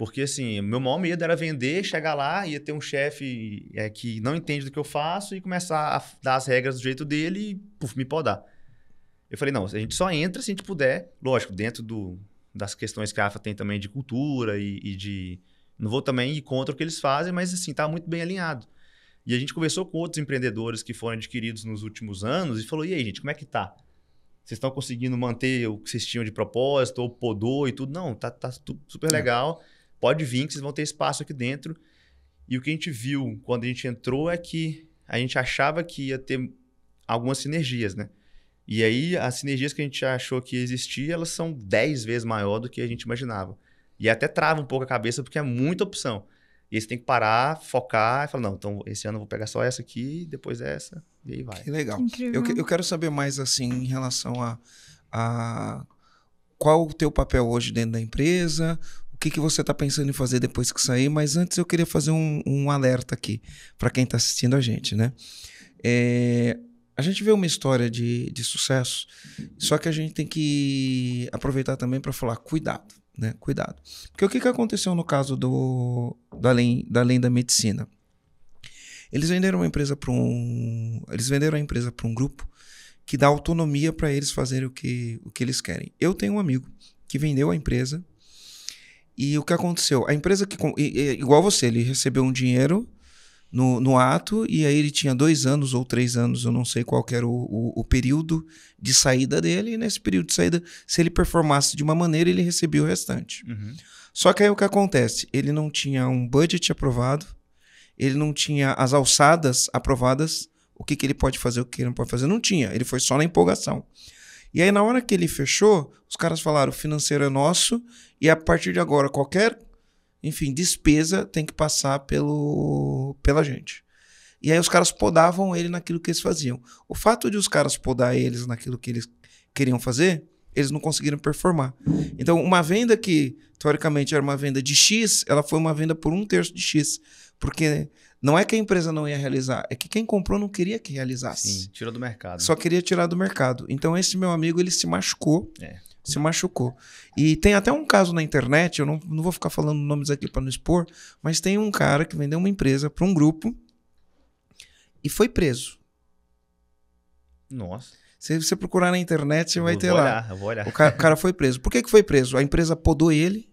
Porque, assim, meu maior medo era vender, chegar lá, ia ter um chefe é, que não entende do que eu faço e começar a dar as regras do jeito dele e, puf, me podar. Eu falei, não, a gente só entra se a gente puder, lógico, dentro do, das questões que a AFA tem também de cultura e, e, de... Não vou também ir contra o que eles fazem, mas, assim, tá muito bem alinhado. E a gente conversou com outros empreendedores que foram adquiridos nos últimos anos e falou, e aí, gente, como é que tá? Vocês estão conseguindo manter o que vocês tinham de propósito, ou podou e tudo? Não, tá, tá super é. legal pode vir que vocês vão ter espaço aqui dentro. E o que a gente viu quando a gente entrou é que a gente achava que ia ter algumas sinergias, né? E aí, as sinergias que a gente achou que existia, elas são 10 vezes maior do que a gente imaginava. E até trava um pouco a cabeça, porque é muita opção. E aí você tem que parar, focar e falar, não, então esse ano eu vou pegar só essa aqui, depois essa, e aí vai. Que legal. Eu, eu quero saber mais, assim, em relação a, a qual o teu papel hoje dentro da empresa, que, que você está pensando em fazer depois que sair, mas antes eu queria fazer um, um alerta aqui para quem está assistindo a gente, né? É, a gente vê uma história de, de sucesso, só que a gente tem que aproveitar também para falar cuidado, né? Cuidado. Porque o que, que aconteceu no caso do, da, além, da além da medicina? Eles venderam uma empresa para um. Eles venderam a empresa para um grupo que dá autonomia para eles fazerem o que, o que eles querem. Eu tenho um amigo que vendeu a empresa e o que aconteceu? A empresa que. Igual você, ele recebeu um dinheiro no, no ato e aí ele tinha dois anos ou três anos, eu não sei qual era o, o, o, período de saída dele. E nesse período de saída, se ele performasse de uma maneira, ele recebia o restante. Uhum. Só que aí o que acontece? Ele não tinha um budget aprovado, ele não tinha as alçadas aprovadas, o que, que ele pode fazer, o que ele não pode fazer. Não tinha, ele foi só na empolgação. E aí, na hora que ele fechou, os caras falaram: o financeiro é nosso, e a partir de agora, qualquer, enfim, despesa tem que passar pelo, pela gente. E aí os caras podavam ele naquilo que eles faziam. O fato de os caras podar eles naquilo que eles queriam fazer, eles não conseguiram performar. Então, uma venda que, teoricamente, era uma venda de X, ela foi uma venda por um terço de X. Porque não é que a empresa não ia realizar, é que quem comprou não queria que realizasse. Sim, tirou do mercado. Só queria tirar do mercado. Então, esse meu amigo, ele se machucou. É. Se machucou. E tem até um caso na internet, eu não, não vou ficar falando nomes aqui para não expor, mas tem um cara que vendeu uma empresa para um grupo e foi preso. Nossa. Se você procurar na internet, você vai ter lá. Olhar, olhar. O cara, o cara foi preso. Por que, que foi preso? A empresa podou ele.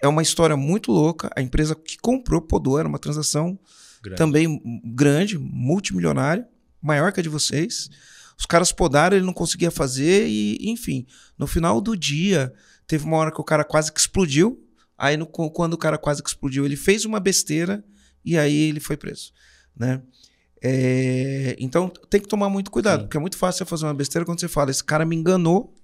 É uma história muito louca. A empresa que comprou podou, era uma transação Grande. também grande, multimilionária, maior que a de vocês. Os caras podaram, ele não conseguia fazer e, enfim, no final do dia, teve uma hora que o cara quase que explodiu. Aí, no- quando o cara quase que explodiu, ele fez uma besteira e aí ele foi preso, né? É, então, tem que tomar muito cuidado, Sim. porque é muito fácil você fazer uma besteira quando você fala, esse cara me enganou,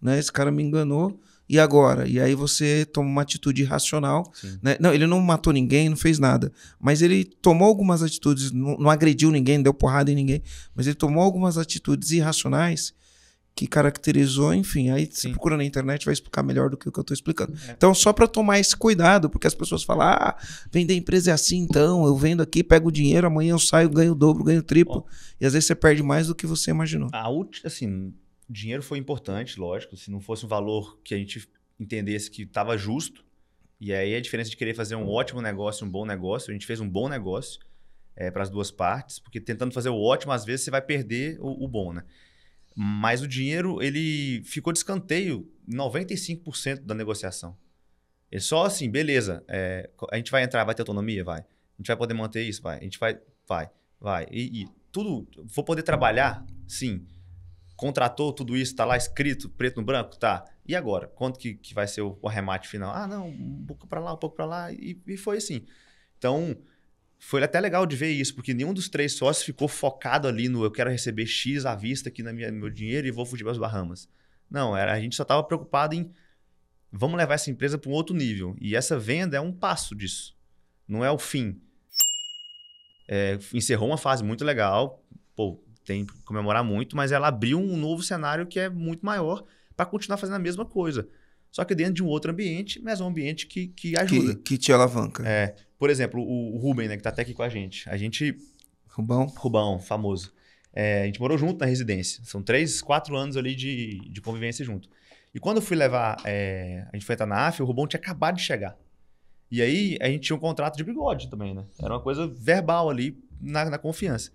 né? Esse cara me enganou, e agora? E aí você toma uma atitude irracional Sim. né? Não, ele não matou ninguém, não fez nada. Mas ele tomou algumas atitudes, não, não agrediu ninguém, não deu porrada em ninguém, mas ele tomou algumas atitudes irracionais que caracterizou, enfim. Aí você Sim. procura na internet vai explicar melhor do que o que eu estou explicando. É. Então, só para tomar esse cuidado, porque as pessoas falam: ah, vender empresa é assim, então, eu vendo aqui, pego o dinheiro, amanhã eu saio, ganho o dobro, ganho o triplo. E às vezes você perde mais do que você imaginou. A ult- assim, dinheiro foi importante, lógico. Se não fosse um valor que a gente entendesse que estava justo, e aí a diferença de querer fazer um ótimo negócio, um bom negócio, a gente fez um bom negócio para as duas partes, porque tentando fazer o ótimo, às vezes você vai perder o, o bom, né? Mas o dinheiro, ele ficou de escanteio em 95% da negociação. É só assim, beleza, é, a gente vai entrar, vai ter autonomia? Vai. A gente vai poder manter isso? Vai. A gente vai, vai, vai. E, e tudo, vou poder trabalhar? Sim. Contratou tudo isso, tá lá escrito, preto no branco? Tá. E agora? Quanto que, que vai ser o, o arremate final? Ah, não, um pouco para lá, um pouco para lá. E, e foi assim. Então, foi até legal de ver isso, porque nenhum dos três sócios ficou focado ali no eu quero receber X à vista aqui no meu dinheiro e vou fugir para as Bahamas. Não, era, a gente só estava preocupado em vamos levar essa empresa para um outro nível. E essa venda é um passo disso. Não é o fim. É, encerrou uma fase muito legal. Pô, tem que comemorar muito, mas ela abriu um novo cenário que é muito maior para continuar fazendo a mesma coisa. Só que dentro de um outro ambiente, mas um ambiente que, que ajuda. Que, que te alavanca. É, por exemplo, o, o Ruben, né, que tá até aqui com a gente. A gente Rubão. Rubão, famoso. É, a gente morou junto na residência. São três, quatro anos ali de, de convivência junto. E quando eu fui levar, é, a gente foi entrar na AF, o Rubão tinha acabado de chegar. E aí a gente tinha um contrato de bigode também, né? Era uma coisa verbal ali na, na confiança.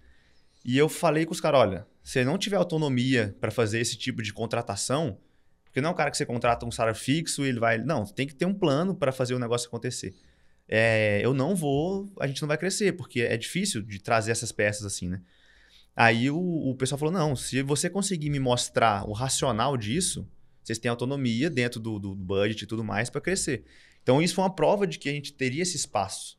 E eu falei com os caras: olha, se não tiver autonomia para fazer esse tipo de contratação, porque não é um cara que você contrata um salário fixo e ele vai. Não, tem que ter um plano para fazer o negócio acontecer. É, eu não vou, a gente não vai crescer, porque é difícil de trazer essas peças assim, né? Aí o, o pessoal falou: não, se você conseguir me mostrar o racional disso, vocês têm autonomia dentro do, do budget e tudo mais para crescer. Então isso foi uma prova de que a gente teria esse espaço.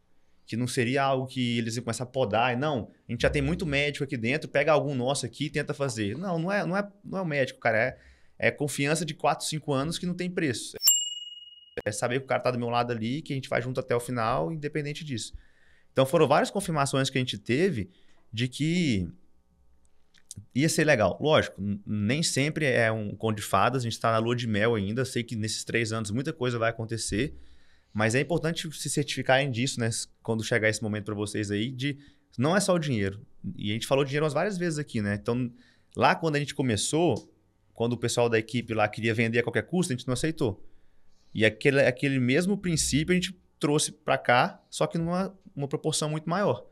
Que não seria algo que eles iam começar a podar. Não, a gente já tem muito médico aqui dentro, pega algum nosso aqui e tenta fazer. Não, não é, não é, não é o médico, cara. É, é confiança de 4, 5 anos que não tem preço. É saber que o cara tá do meu lado ali, que a gente vai junto até o final, independente disso. Então foram várias confirmações que a gente teve de que ia ser legal. Lógico, nem sempre é um conto de fadas, a gente está na lua de mel ainda. Sei que nesses três anos muita coisa vai acontecer, mas é importante se certificarem disso, né? Quando chegar esse momento para vocês aí, de não é só o dinheiro. E a gente falou dinheiro umas várias vezes aqui, né? Então, lá quando a gente começou, quando o pessoal da equipe lá queria vender a qualquer custo, a gente não aceitou. E aquele, aquele mesmo princípio a gente trouxe para cá, só que numa uma proporção muito maior.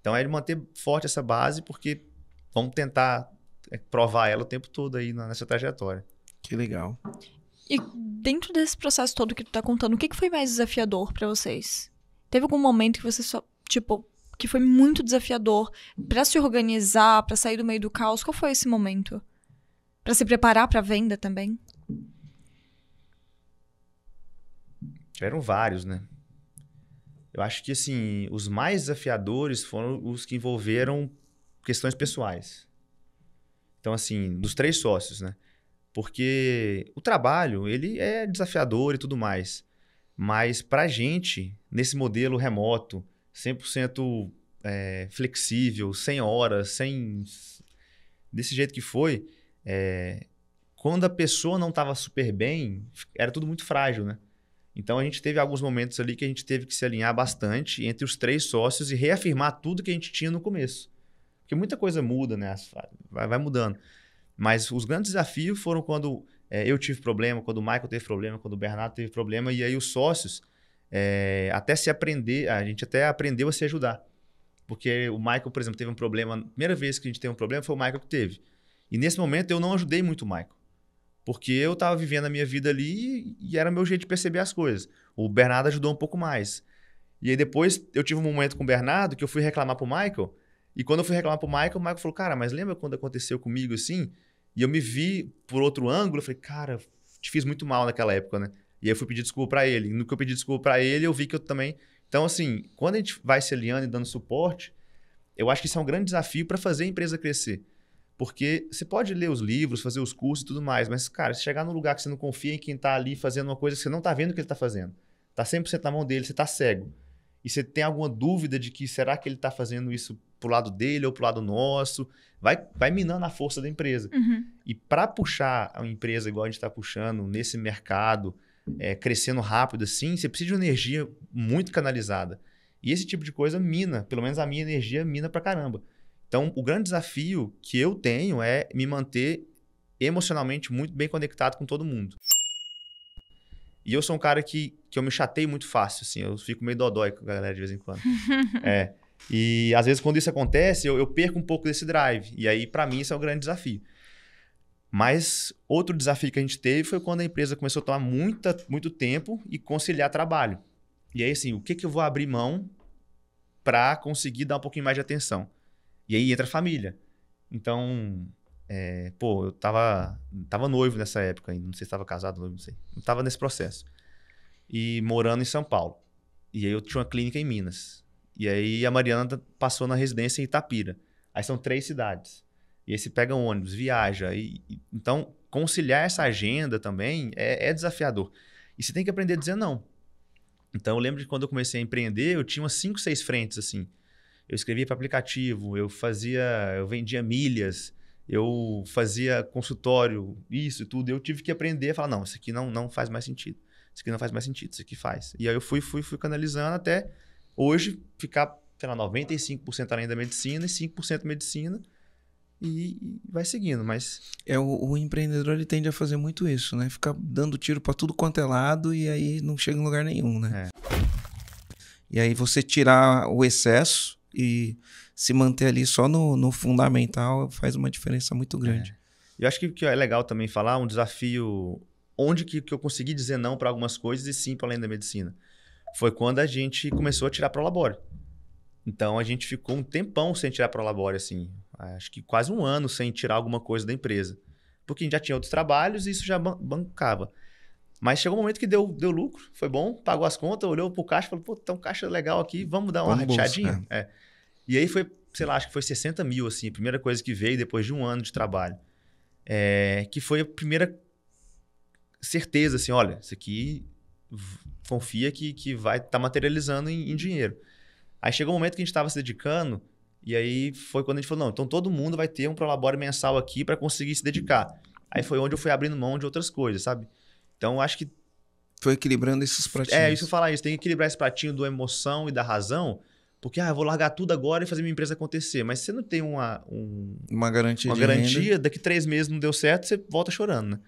Então é de manter forte essa base, porque vamos tentar é, provar ela o tempo todo aí nessa trajetória. Que legal. E dentro desse processo todo que tu tá contando, o que, que foi mais desafiador pra vocês? Teve algum momento que você só, tipo, que foi muito desafiador pra se organizar, pra sair do meio do caos? Qual foi esse momento? Pra se preparar pra venda também? Tiveram vários, né? Eu acho que, assim, os mais desafiadores foram os que envolveram questões pessoais. Então, assim, dos três sócios, né? Porque o trabalho, ele é desafiador e tudo mais. Mas pra gente, nesse modelo remoto, 100% é, flexível, sem horas, sem... Desse jeito que foi, é, quando a pessoa não estava super bem, era tudo muito frágil, né? Então a gente teve alguns momentos ali que a gente teve que se alinhar bastante entre os três sócios e reafirmar tudo que a gente tinha no começo. Porque muita coisa muda, né? Vai, vai mudando. Mas os grandes desafios foram quando é, eu tive problema, quando o Michael teve problema, quando o Bernardo teve problema, e aí os sócios, é, até se aprender, a gente até aprendeu a se ajudar. Porque o Michael, por exemplo, teve um problema, a primeira vez que a gente teve um problema foi o Michael que teve. E nesse momento eu não ajudei muito o Michael. Porque eu estava vivendo a minha vida ali e era meu jeito de perceber as coisas. O Bernardo ajudou um pouco mais. E aí depois eu tive um momento com o Bernardo que eu fui reclamar pro Michael. E quando eu fui reclamar pro Michael, o Michael falou: Cara, mas lembra quando aconteceu comigo assim? E eu me vi por outro ângulo, eu falei, cara, te fiz muito mal naquela época, né? E aí eu fui pedir desculpa para ele. No que eu pedi desculpa para ele, eu vi que eu também. Então, assim, quando a gente vai se alinhando e dando suporte, eu acho que isso é um grande desafio para fazer a empresa crescer. Porque você pode ler os livros, fazer os cursos e tudo mais, mas, cara, se chegar num lugar que você não confia em quem está ali fazendo uma coisa que você não está vendo o que ele está fazendo, está 100% na mão dele, você está cego, e você tem alguma dúvida de que será que ele está fazendo isso pro lado dele ou pro lado nosso, vai, vai minando a força da empresa. Uhum. E para puxar a empresa igual a gente está puxando nesse mercado, é, crescendo rápido assim, você precisa de uma energia muito canalizada. E esse tipo de coisa mina, pelo menos a minha energia mina pra caramba. Então, o grande desafio que eu tenho é me manter emocionalmente muito bem conectado com todo mundo. E eu sou um cara que, que eu me chateio muito fácil, assim, eu fico meio dodói com a galera de vez em quando. *laughs* é. E às vezes, quando isso acontece, eu, eu perco um pouco desse drive. E aí, para mim, isso é um grande desafio. Mas outro desafio que a gente teve foi quando a empresa começou a tomar muita, muito tempo e conciliar trabalho. E aí, assim, o que, que eu vou abrir mão para conseguir dar um pouquinho mais de atenção? E aí entra a família. Então, é, pô, eu tava, tava noivo nessa época ainda. Não sei se estava casado, não sei. Eu tava nesse processo. E morando em São Paulo. E aí eu tinha uma clínica em Minas. E aí a Mariana passou na residência em Itapira. Aí são três cidades. E aí você pega um ônibus, viaja. E, e, então, conciliar essa agenda também é, é, desafiador. E você tem que aprender a dizer não. Então, eu lembro de quando eu comecei a empreender, eu tinha umas cinco, seis frentes, assim. Eu escrevia para aplicativo, eu fazia, eu vendia milhas, eu fazia consultório, isso e tudo. Eu tive que aprender a falar, não, isso aqui não, não faz mais sentido. Isso aqui não faz mais sentido, isso aqui faz. E aí eu fui, fui, fui canalizando até Hoje, ficar, sei lá, 95% além da medicina e 5% medicina e, vai seguindo, mas... É, o, o, empreendedor ele tende a fazer muito isso, né? Ficar dando tiro para tudo quanto é lado e aí não chega em lugar nenhum, né? É. E aí você tirar o excesso e se manter ali só no, no fundamental faz uma diferença muito grande. É. Eu acho que, que é legal também falar um desafio onde que, que eu consegui dizer não para algumas coisas e sim para além da medicina foi quando a gente começou a tirar Prolabore. Então a gente ficou um tempão sem tirar Prolabore, assim, acho que quase um ano sem tirar alguma coisa da empresa. Porque a gente já tinha outros trabalhos e isso já bancava. Mas chegou um momento que deu, deu lucro, foi bom, pagou as contas, olhou pro caixa e falou, pô, tem um caixa legal aqui, vamos dar uma vamos rateadinha. É. É. E aí foi, sei lá, acho que foi 60 mil, assim, a primeira coisa que veio depois de um ano de trabalho. É, que foi a primeira certeza, assim, olha, isso aqui confia que, que vai estar tá materializando em, em, dinheiro. Aí chegou um momento que a gente estava se dedicando, e aí foi quando a gente falou: não, então todo mundo vai ter um Prolabore mensal aqui para conseguir se dedicar. Aí foi onde eu fui abrindo mão de outras coisas, sabe? Então acho que. Foi equilibrando esses pratinhos. É, isso eu falar isso. Tem que equilibrar esse pratinho do emoção e da razão. Porque, ah, eu vou largar tudo agora e fazer minha empresa acontecer. Mas você não tem uma, um, uma garantia, uma garantia daqui três meses não deu certo, você volta chorando, né?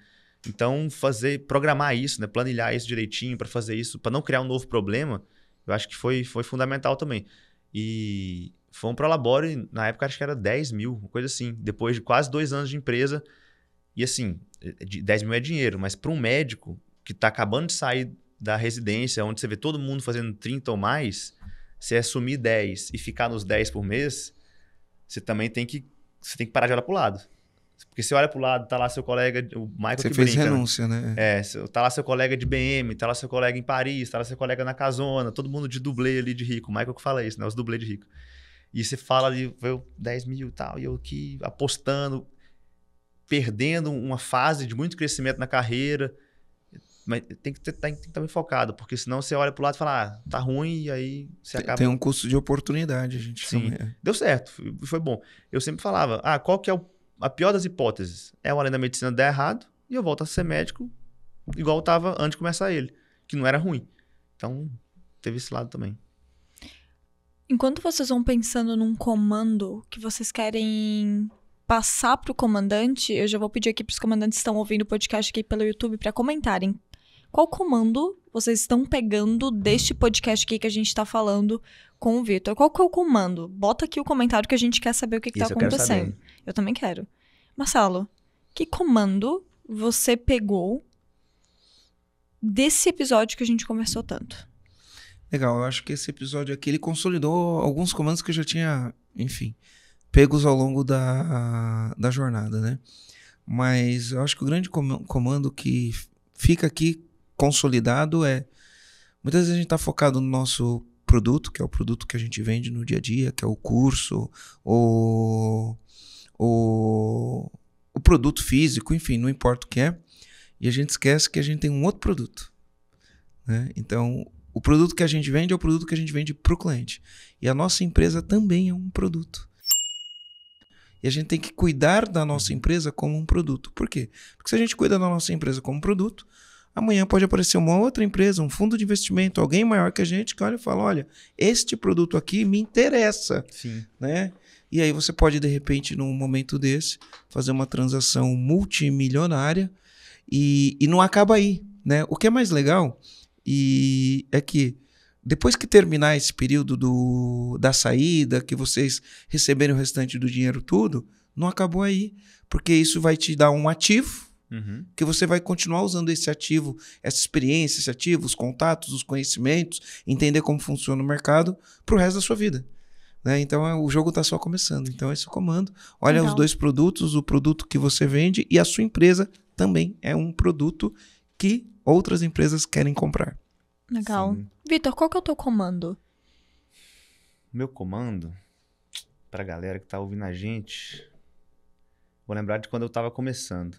Então, fazer, programar isso, né? planilhar isso direitinho para fazer isso, para não criar um novo problema, eu acho que foi, foi fundamental também. E foi um Prolabore, na época acho que era 10 mil, uma coisa assim. Depois de quase dois anos de empresa. E assim, 10 mil é dinheiro, mas para um médico que está acabando de sair da residência, onde você vê todo mundo fazendo 30 ou mais, você assumir 10 e ficar nos 10 por mês, você também tem que, você tem que parar de olhar para o lado. Porque você olha pro lado, tá lá seu colega, o Michael Você que fez brinca, né? renúncia, né? É, tá lá seu colega de BM, tá lá seu colega em Paris, tá lá seu colega na Casona, todo mundo de dublê ali de rico. O Michael que fala isso, né? Os dublê de rico. E você fala ali, veio 10 mil e tal, e eu aqui apostando, perdendo uma fase de muito crescimento na carreira. Mas tem que ter- tem que estar bem focado, porque senão você olha pro lado e fala, ah, tá ruim, e aí você acaba. Tem um custo de oportunidade, a gente Sim. chama. é. Deu certo, foi bom. Eu sempre falava, ah, qual que é o- a pior das hipóteses? É o além da medicina dar errado e eu volto a ser médico igual eu tava antes de começar ele, que não era ruim. Então, teve esse lado também. Enquanto vocês vão pensando num comando que vocês querem passar pro comandante, eu já vou pedir aqui pros comandantes que estão ouvindo o podcast aqui pelo YouTube para comentarem qual comando vocês estão pegando deste podcast aqui que a gente tá falando com o Vitor. Qual que é o comando? Bota aqui o comentário que a gente quer saber o que, tá quero acontecendo. Eu também quero. Marcelo, que comando você pegou desse episódio que a gente conversou tanto? Legal, eu acho que esse episódio aqui ele consolidou alguns comandos que eu já tinha, enfim, pegos ao longo da, da jornada, né? Mas eu acho que o grande com- comando que fica aqui consolidado é muitas vezes a gente está focado no nosso produto, que é o produto que a gente vende no dia a dia, que é o curso, o, o, o produto físico, enfim, não importa o que é, e a gente esquece que a gente tem um outro produto. Né? Então, o produto que a gente vende é o produto que a gente vende para o cliente. E a nossa empresa também é um produto. E a gente tem que cuidar da nossa empresa como um produto. Por quê? Porque se a gente cuida da nossa empresa como um produto, amanhã pode aparecer uma outra empresa, um fundo de investimento, alguém maior que a gente, que olha e fala: olha, este produto aqui me interessa Sim. né? E aí você pode, de repente, num momento desse, fazer uma transação multimilionária e, e não acaba aí, né? O que é mais legal e é que depois que terminar esse período do, da saída, que vocês receberem o restante do dinheiro tudo, não acabou aí, porque isso vai te dar um ativo Uhum. que você vai continuar usando esse ativo, essa experiência, esse ativo, os contatos, os conhecimentos, entender como funciona o mercado para o resto da sua vida. Né? Então é, o jogo está só começando. Então esse é o comando. Olha Legal. os dois produtos, o produto que você vende e a sua empresa também é um produto que outras empresas querem comprar. Legal. Vitor, qual que é o teu comando? Meu comando, pra galera que tá ouvindo a gente, vou lembrar de quando eu tava começando.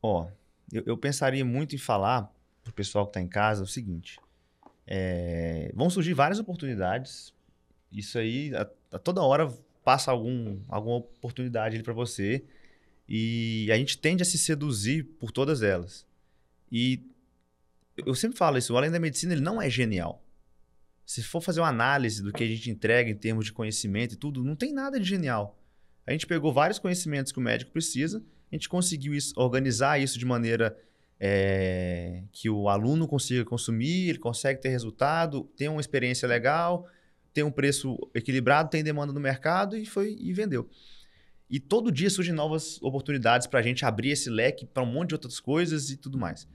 Ó, eu, eu pensaria muito em falar pro pessoal que tá em casa o seguinte: é, vão surgir várias oportunidades. Isso aí, a, a toda hora passa algum, alguma oportunidade ali para você. E a gente tende a se seduzir por todas elas. E eu sempre falo isso, o Além da Medicina ele não é genial. Se for fazer uma análise do que a gente entrega em termos de conhecimento e tudo, não tem nada de genial. A gente pegou vários conhecimentos que o médico precisa, a gente conseguiu isso- organizar isso de maneira é, que o aluno consiga consumir, ele consegue ter resultado, tem uma experiência legal, tem um preço equilibrado, tem demanda no mercado e foi e vendeu. E todo dia surgem novas oportunidades para a gente abrir esse leque para um monte de outras coisas e tudo mais.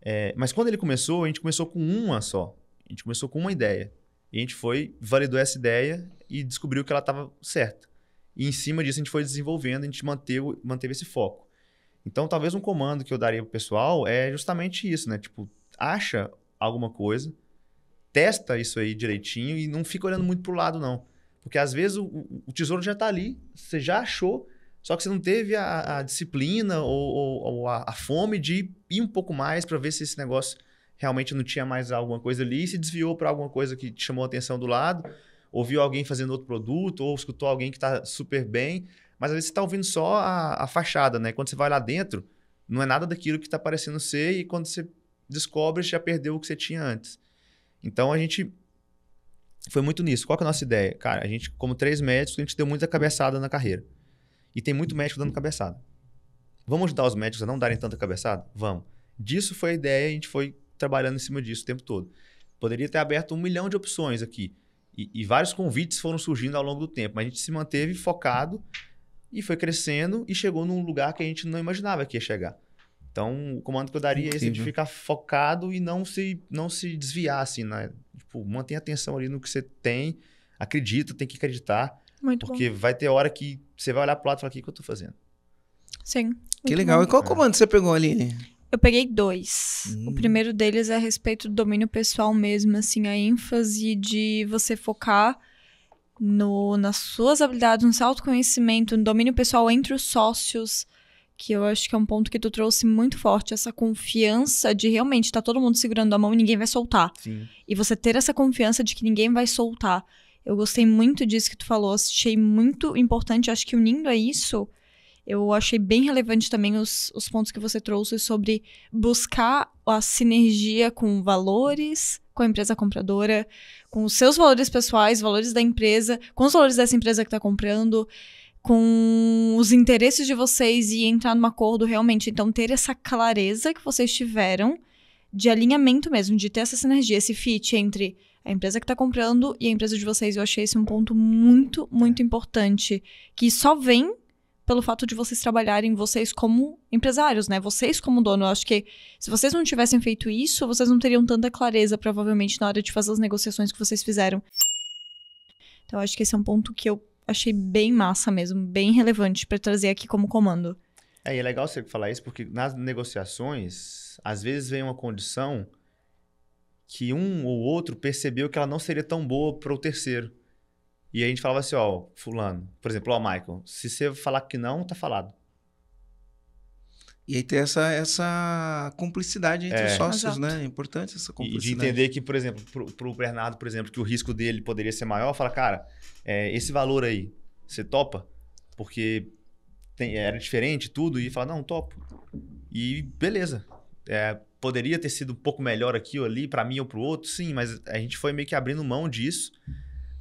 É, mas quando ele começou, a gente começou com uma só. A gente começou com uma ideia. E a gente foi, validou essa ideia e descobriu que ela estava certa. E em cima disso a gente foi desenvolvendo, a gente manteve, manteve esse foco. Então, talvez um comando que eu daria pro pessoal é justamente isso, né? Tipo, acha alguma coisa, testa isso aí direitinho e não fica olhando muito pro lado, não. Porque às vezes o, o- tesouro já tá ali, você já achou, só que você não teve a, a disciplina ou, ou- ou a, a fome de ir um pouco mais para ver se esse negócio realmente não tinha mais alguma coisa ali e se desviou para alguma coisa que te chamou a atenção do lado, ouviu alguém fazendo outro produto ou escutou alguém que está super bem, mas às vezes você está ouvindo só a, a fachada, né? Quando você vai lá dentro, não é nada daquilo que está parecendo ser e quando você descobre, você já perdeu o que você tinha antes. Então a gente foi muito nisso. Qual é a nossa ideia? Cara, a gente, como três médicos, a gente deu muita cabeçada na carreira. E tem muito médico dando cabeçada. Vamos ajudar os médicos a não darem tanta cabeçada? Vamos. Disso foi a ideia a gente foi trabalhando em cima disso o tempo todo. Poderia ter aberto um milhão de opções aqui. E, e vários convites foram surgindo ao longo do tempo, mas a gente se manteve focado e foi crescendo e chegou num lugar que a gente não imaginava que ia chegar. Então, o comando que eu daria é esse de ficar focado e não se, não se desviar, assim, né? Tipo, mantenha atenção ali no que você tem. acredita, tem que acreditar, Muito porque vai ter hora que você vai olhar pro lado e falar, o que, que eu tô fazendo? bom. Sim. Que legal. bom. E qual comando você pegou, Aline? Eu peguei dois. Hum. O primeiro deles é a respeito do domínio pessoal mesmo, assim, a ênfase de você focar no, nas suas habilidades, no seu autoconhecimento, no domínio pessoal entre os sócios, que eu acho que é um ponto que tu trouxe muito forte, essa confiança de realmente estar todo mundo segurando a mão e ninguém vai soltar. Sim. E você ter essa confiança de que ninguém vai soltar. Eu gostei muito disso que tu falou, achei muito importante, acho que unindo a isso, eu achei bem relevante também os, os pontos que você trouxe sobre buscar a sinergia com valores, com a empresa compradora, com os seus valores pessoais, valores da empresa, com os valores dessa empresa que está comprando, com os interesses de vocês e entrar num acordo realmente. Então, ter essa clareza que vocês tiveram de alinhamento mesmo, de ter essa sinergia, esse fit entre a empresa que está comprando e a empresa de vocês. Eu achei esse um ponto muito, muito importante, que só vem pelo fato de vocês trabalharem vocês como empresários, né? Vocês como dono. Eu acho que se vocês não tivessem feito isso, vocês não teriam tanta clareza, provavelmente, na hora de fazer as negociações que vocês fizeram. Então, acho que esse é um ponto que eu achei bem massa mesmo, bem relevante para trazer aqui como comando. É, e é legal você falar isso, porque nas negociações, às vezes vem uma condição que um ou outro percebeu que ela não seria tão boa para o terceiro. E a gente falava assim, ó, fulano, por exemplo, ó, Michael, se você falar que não, tá falado. E aí ter essa, essa cumplicidade entre É. os sócios, Exato. né? É importante essa E cumplicidade. de entender que, por exemplo, pro, pro Bernardo, por exemplo, que o risco dele poderia ser maior, fala, cara, é, esse valor aí, você topa? Porque tem- era diferente tudo, e fala, não, topo. E beleza. É, poderia ter sido um pouco melhor aqui ou ali, para mim ou pro outro, sim, mas a gente foi meio que abrindo mão disso,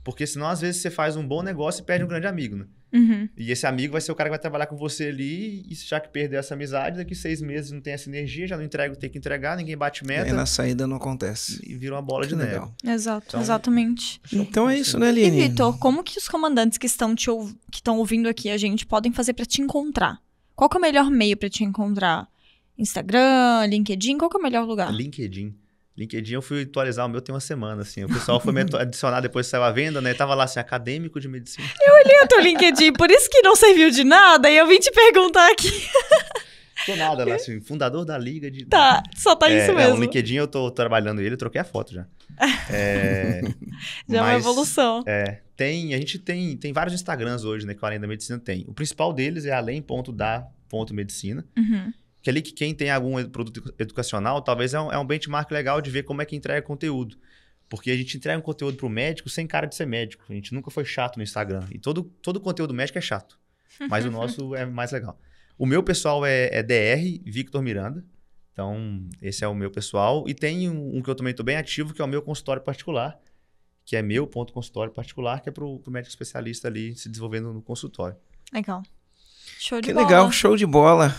porque senão às vezes você faz um bom negócio e perde um grande amigo, né? Uhum. E esse amigo vai ser o cara que vai trabalhar com você ali, e já que perdeu essa amizade, daqui seis meses não tem essa energia, já não entrega o que tem que entregar, ninguém bate E meta aí na saída não acontece. e vira uma bola Que de neve. Exato, Então- exatamente. Então é isso, né, E, Aline? Vitor, como que os comandantes que estão te que estão ouvindo aqui a gente podem fazer para te encontrar? Qual que é o melhor meio para te encontrar? Instagram, LinkedIn, qual que é o melhor lugar? LinkedIn. LinkedIn eu fui atualizar o meu tem uma semana, assim. O pessoal foi me *laughs* adicionar depois que saiu a venda, né? Tava lá assim, acadêmico de medicina. Olha o teu LinkedIn, por isso que não serviu de nada, e eu vim te perguntar aqui. Tô nada lá, *laughs* assim, fundador da liga de... Tá, só tá É, isso é, mesmo. o LinkedIn eu tô trabalhando ele, eu troquei a foto já. É, *laughs* Já é uma evolução. É, tem, a gente tem, tem vários Instagrams hoje, né, que o Além da Medicina tem. O principal deles é além.da.medicina, Uhum. Que ali que quem tem algum produto educacional, talvez é um, é um benchmark legal de ver como é que entrega conteúdo. Porque a gente entrega um conteúdo pro médico sem cara de ser médico. A gente nunca foi chato no Instagram. E todo, todo conteúdo médico é chato. Mas o nosso *laughs* é mais legal. O meu pessoal é, é DR, Victor Miranda. Então, esse é o meu pessoal. E tem um, um que eu também estou bem ativo, que é o meu consultório particular, que é meu ponto consultório particular, que é pro, pro médico especialista ali se desenvolvendo no consultório. Legal. Show de Que bola. legal, show de bola.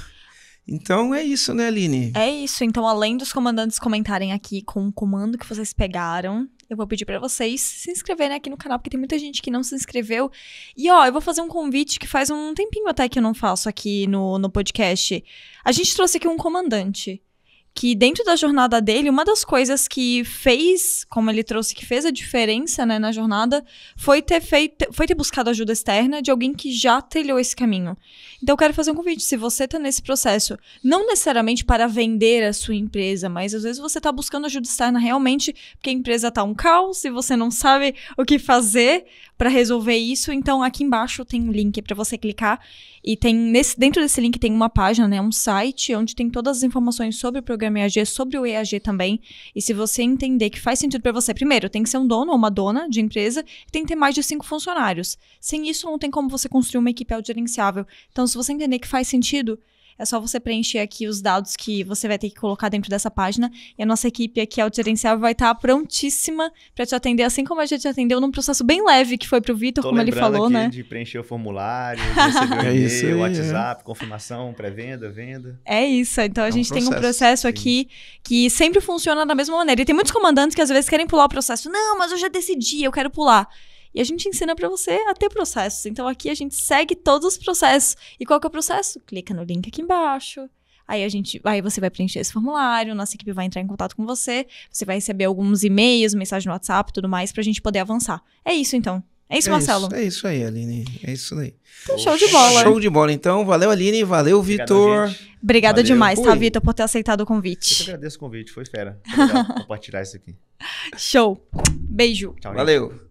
Então é isso, né, Aline? É isso. Então, além dos comandantes comentarem aqui com o comando que vocês pegaram, eu vou pedir pra vocês se inscreverem aqui no canal, porque tem muita gente que não se inscreveu. E, ó, eu vou fazer um convite que faz um tempinho até que eu não faço aqui no, no podcast. A gente trouxe aqui um comandante. Que dentro da jornada dele, uma das coisas que fez, como ele trouxe, que fez a diferença né, na jornada, foi ter feito, foi ter buscado ajuda externa de alguém que já trilhou esse caminho. Então eu quero fazer um convite. Se você está nesse processo, não necessariamente para vender a sua empresa, mas às vezes você está buscando ajuda externa realmente porque a empresa está um caos e você não sabe o que fazer para resolver isso. Então aqui embaixo tem um link para você clicar e tem nesse dentro desse link tem uma página, né, um site onde tem todas as informações sobre o programa EAG, sobre o EAG também. E se você entender que faz sentido para você, primeiro tem que ser um dono ou uma dona de empresa, e tem que ter mais de cinco funcionários. Sem isso não tem como você construir uma equipe autogerenciável. Então se você entender que faz sentido é só você preencher aqui os dados que você vai ter que colocar dentro dessa página. E a nossa equipe aqui, autogerenciável, vai estar prontíssima para te atender, assim como a gente te atendeu num processo bem leve que foi pro Vitor, Tô como ele falou, aqui né? de preencher o formulário, de receber o *laughs* É isso e-mail, aí, é. WhatsApp, confirmação, pré-venda, venda. É isso. Então a É um gente tem um processo, processo sim. aqui que sempre funciona da mesma maneira. E tem muitos comandantes que às vezes querem pular o processo. Não, mas eu já decidi, eu quero pular. E a gente ensina pra você a ter processos. Então aqui a gente segue todos os processos. E qual que é o processo? Clica no link aqui embaixo. Aí a gente, aí você vai preencher esse formulário, nossa equipe vai entrar em contato com você, você vai receber alguns e-mails, mensagem no WhatsApp, tudo mais pra gente poder avançar. É isso então. É isso, é Marcelo. Isso, é isso aí, Aline. É isso aí. Então, show de bola. Show de bola, então. Valeu, Aline. Valeu, Vitor. Obrigada Valeu. demais, tá, Fui. Vitor, por ter aceitado o Eu que convite. agradeço o convite, foi fera. Foi legal *laughs* compartilhar isso aqui. Show. Beijo. Tchau, gente. Valeu.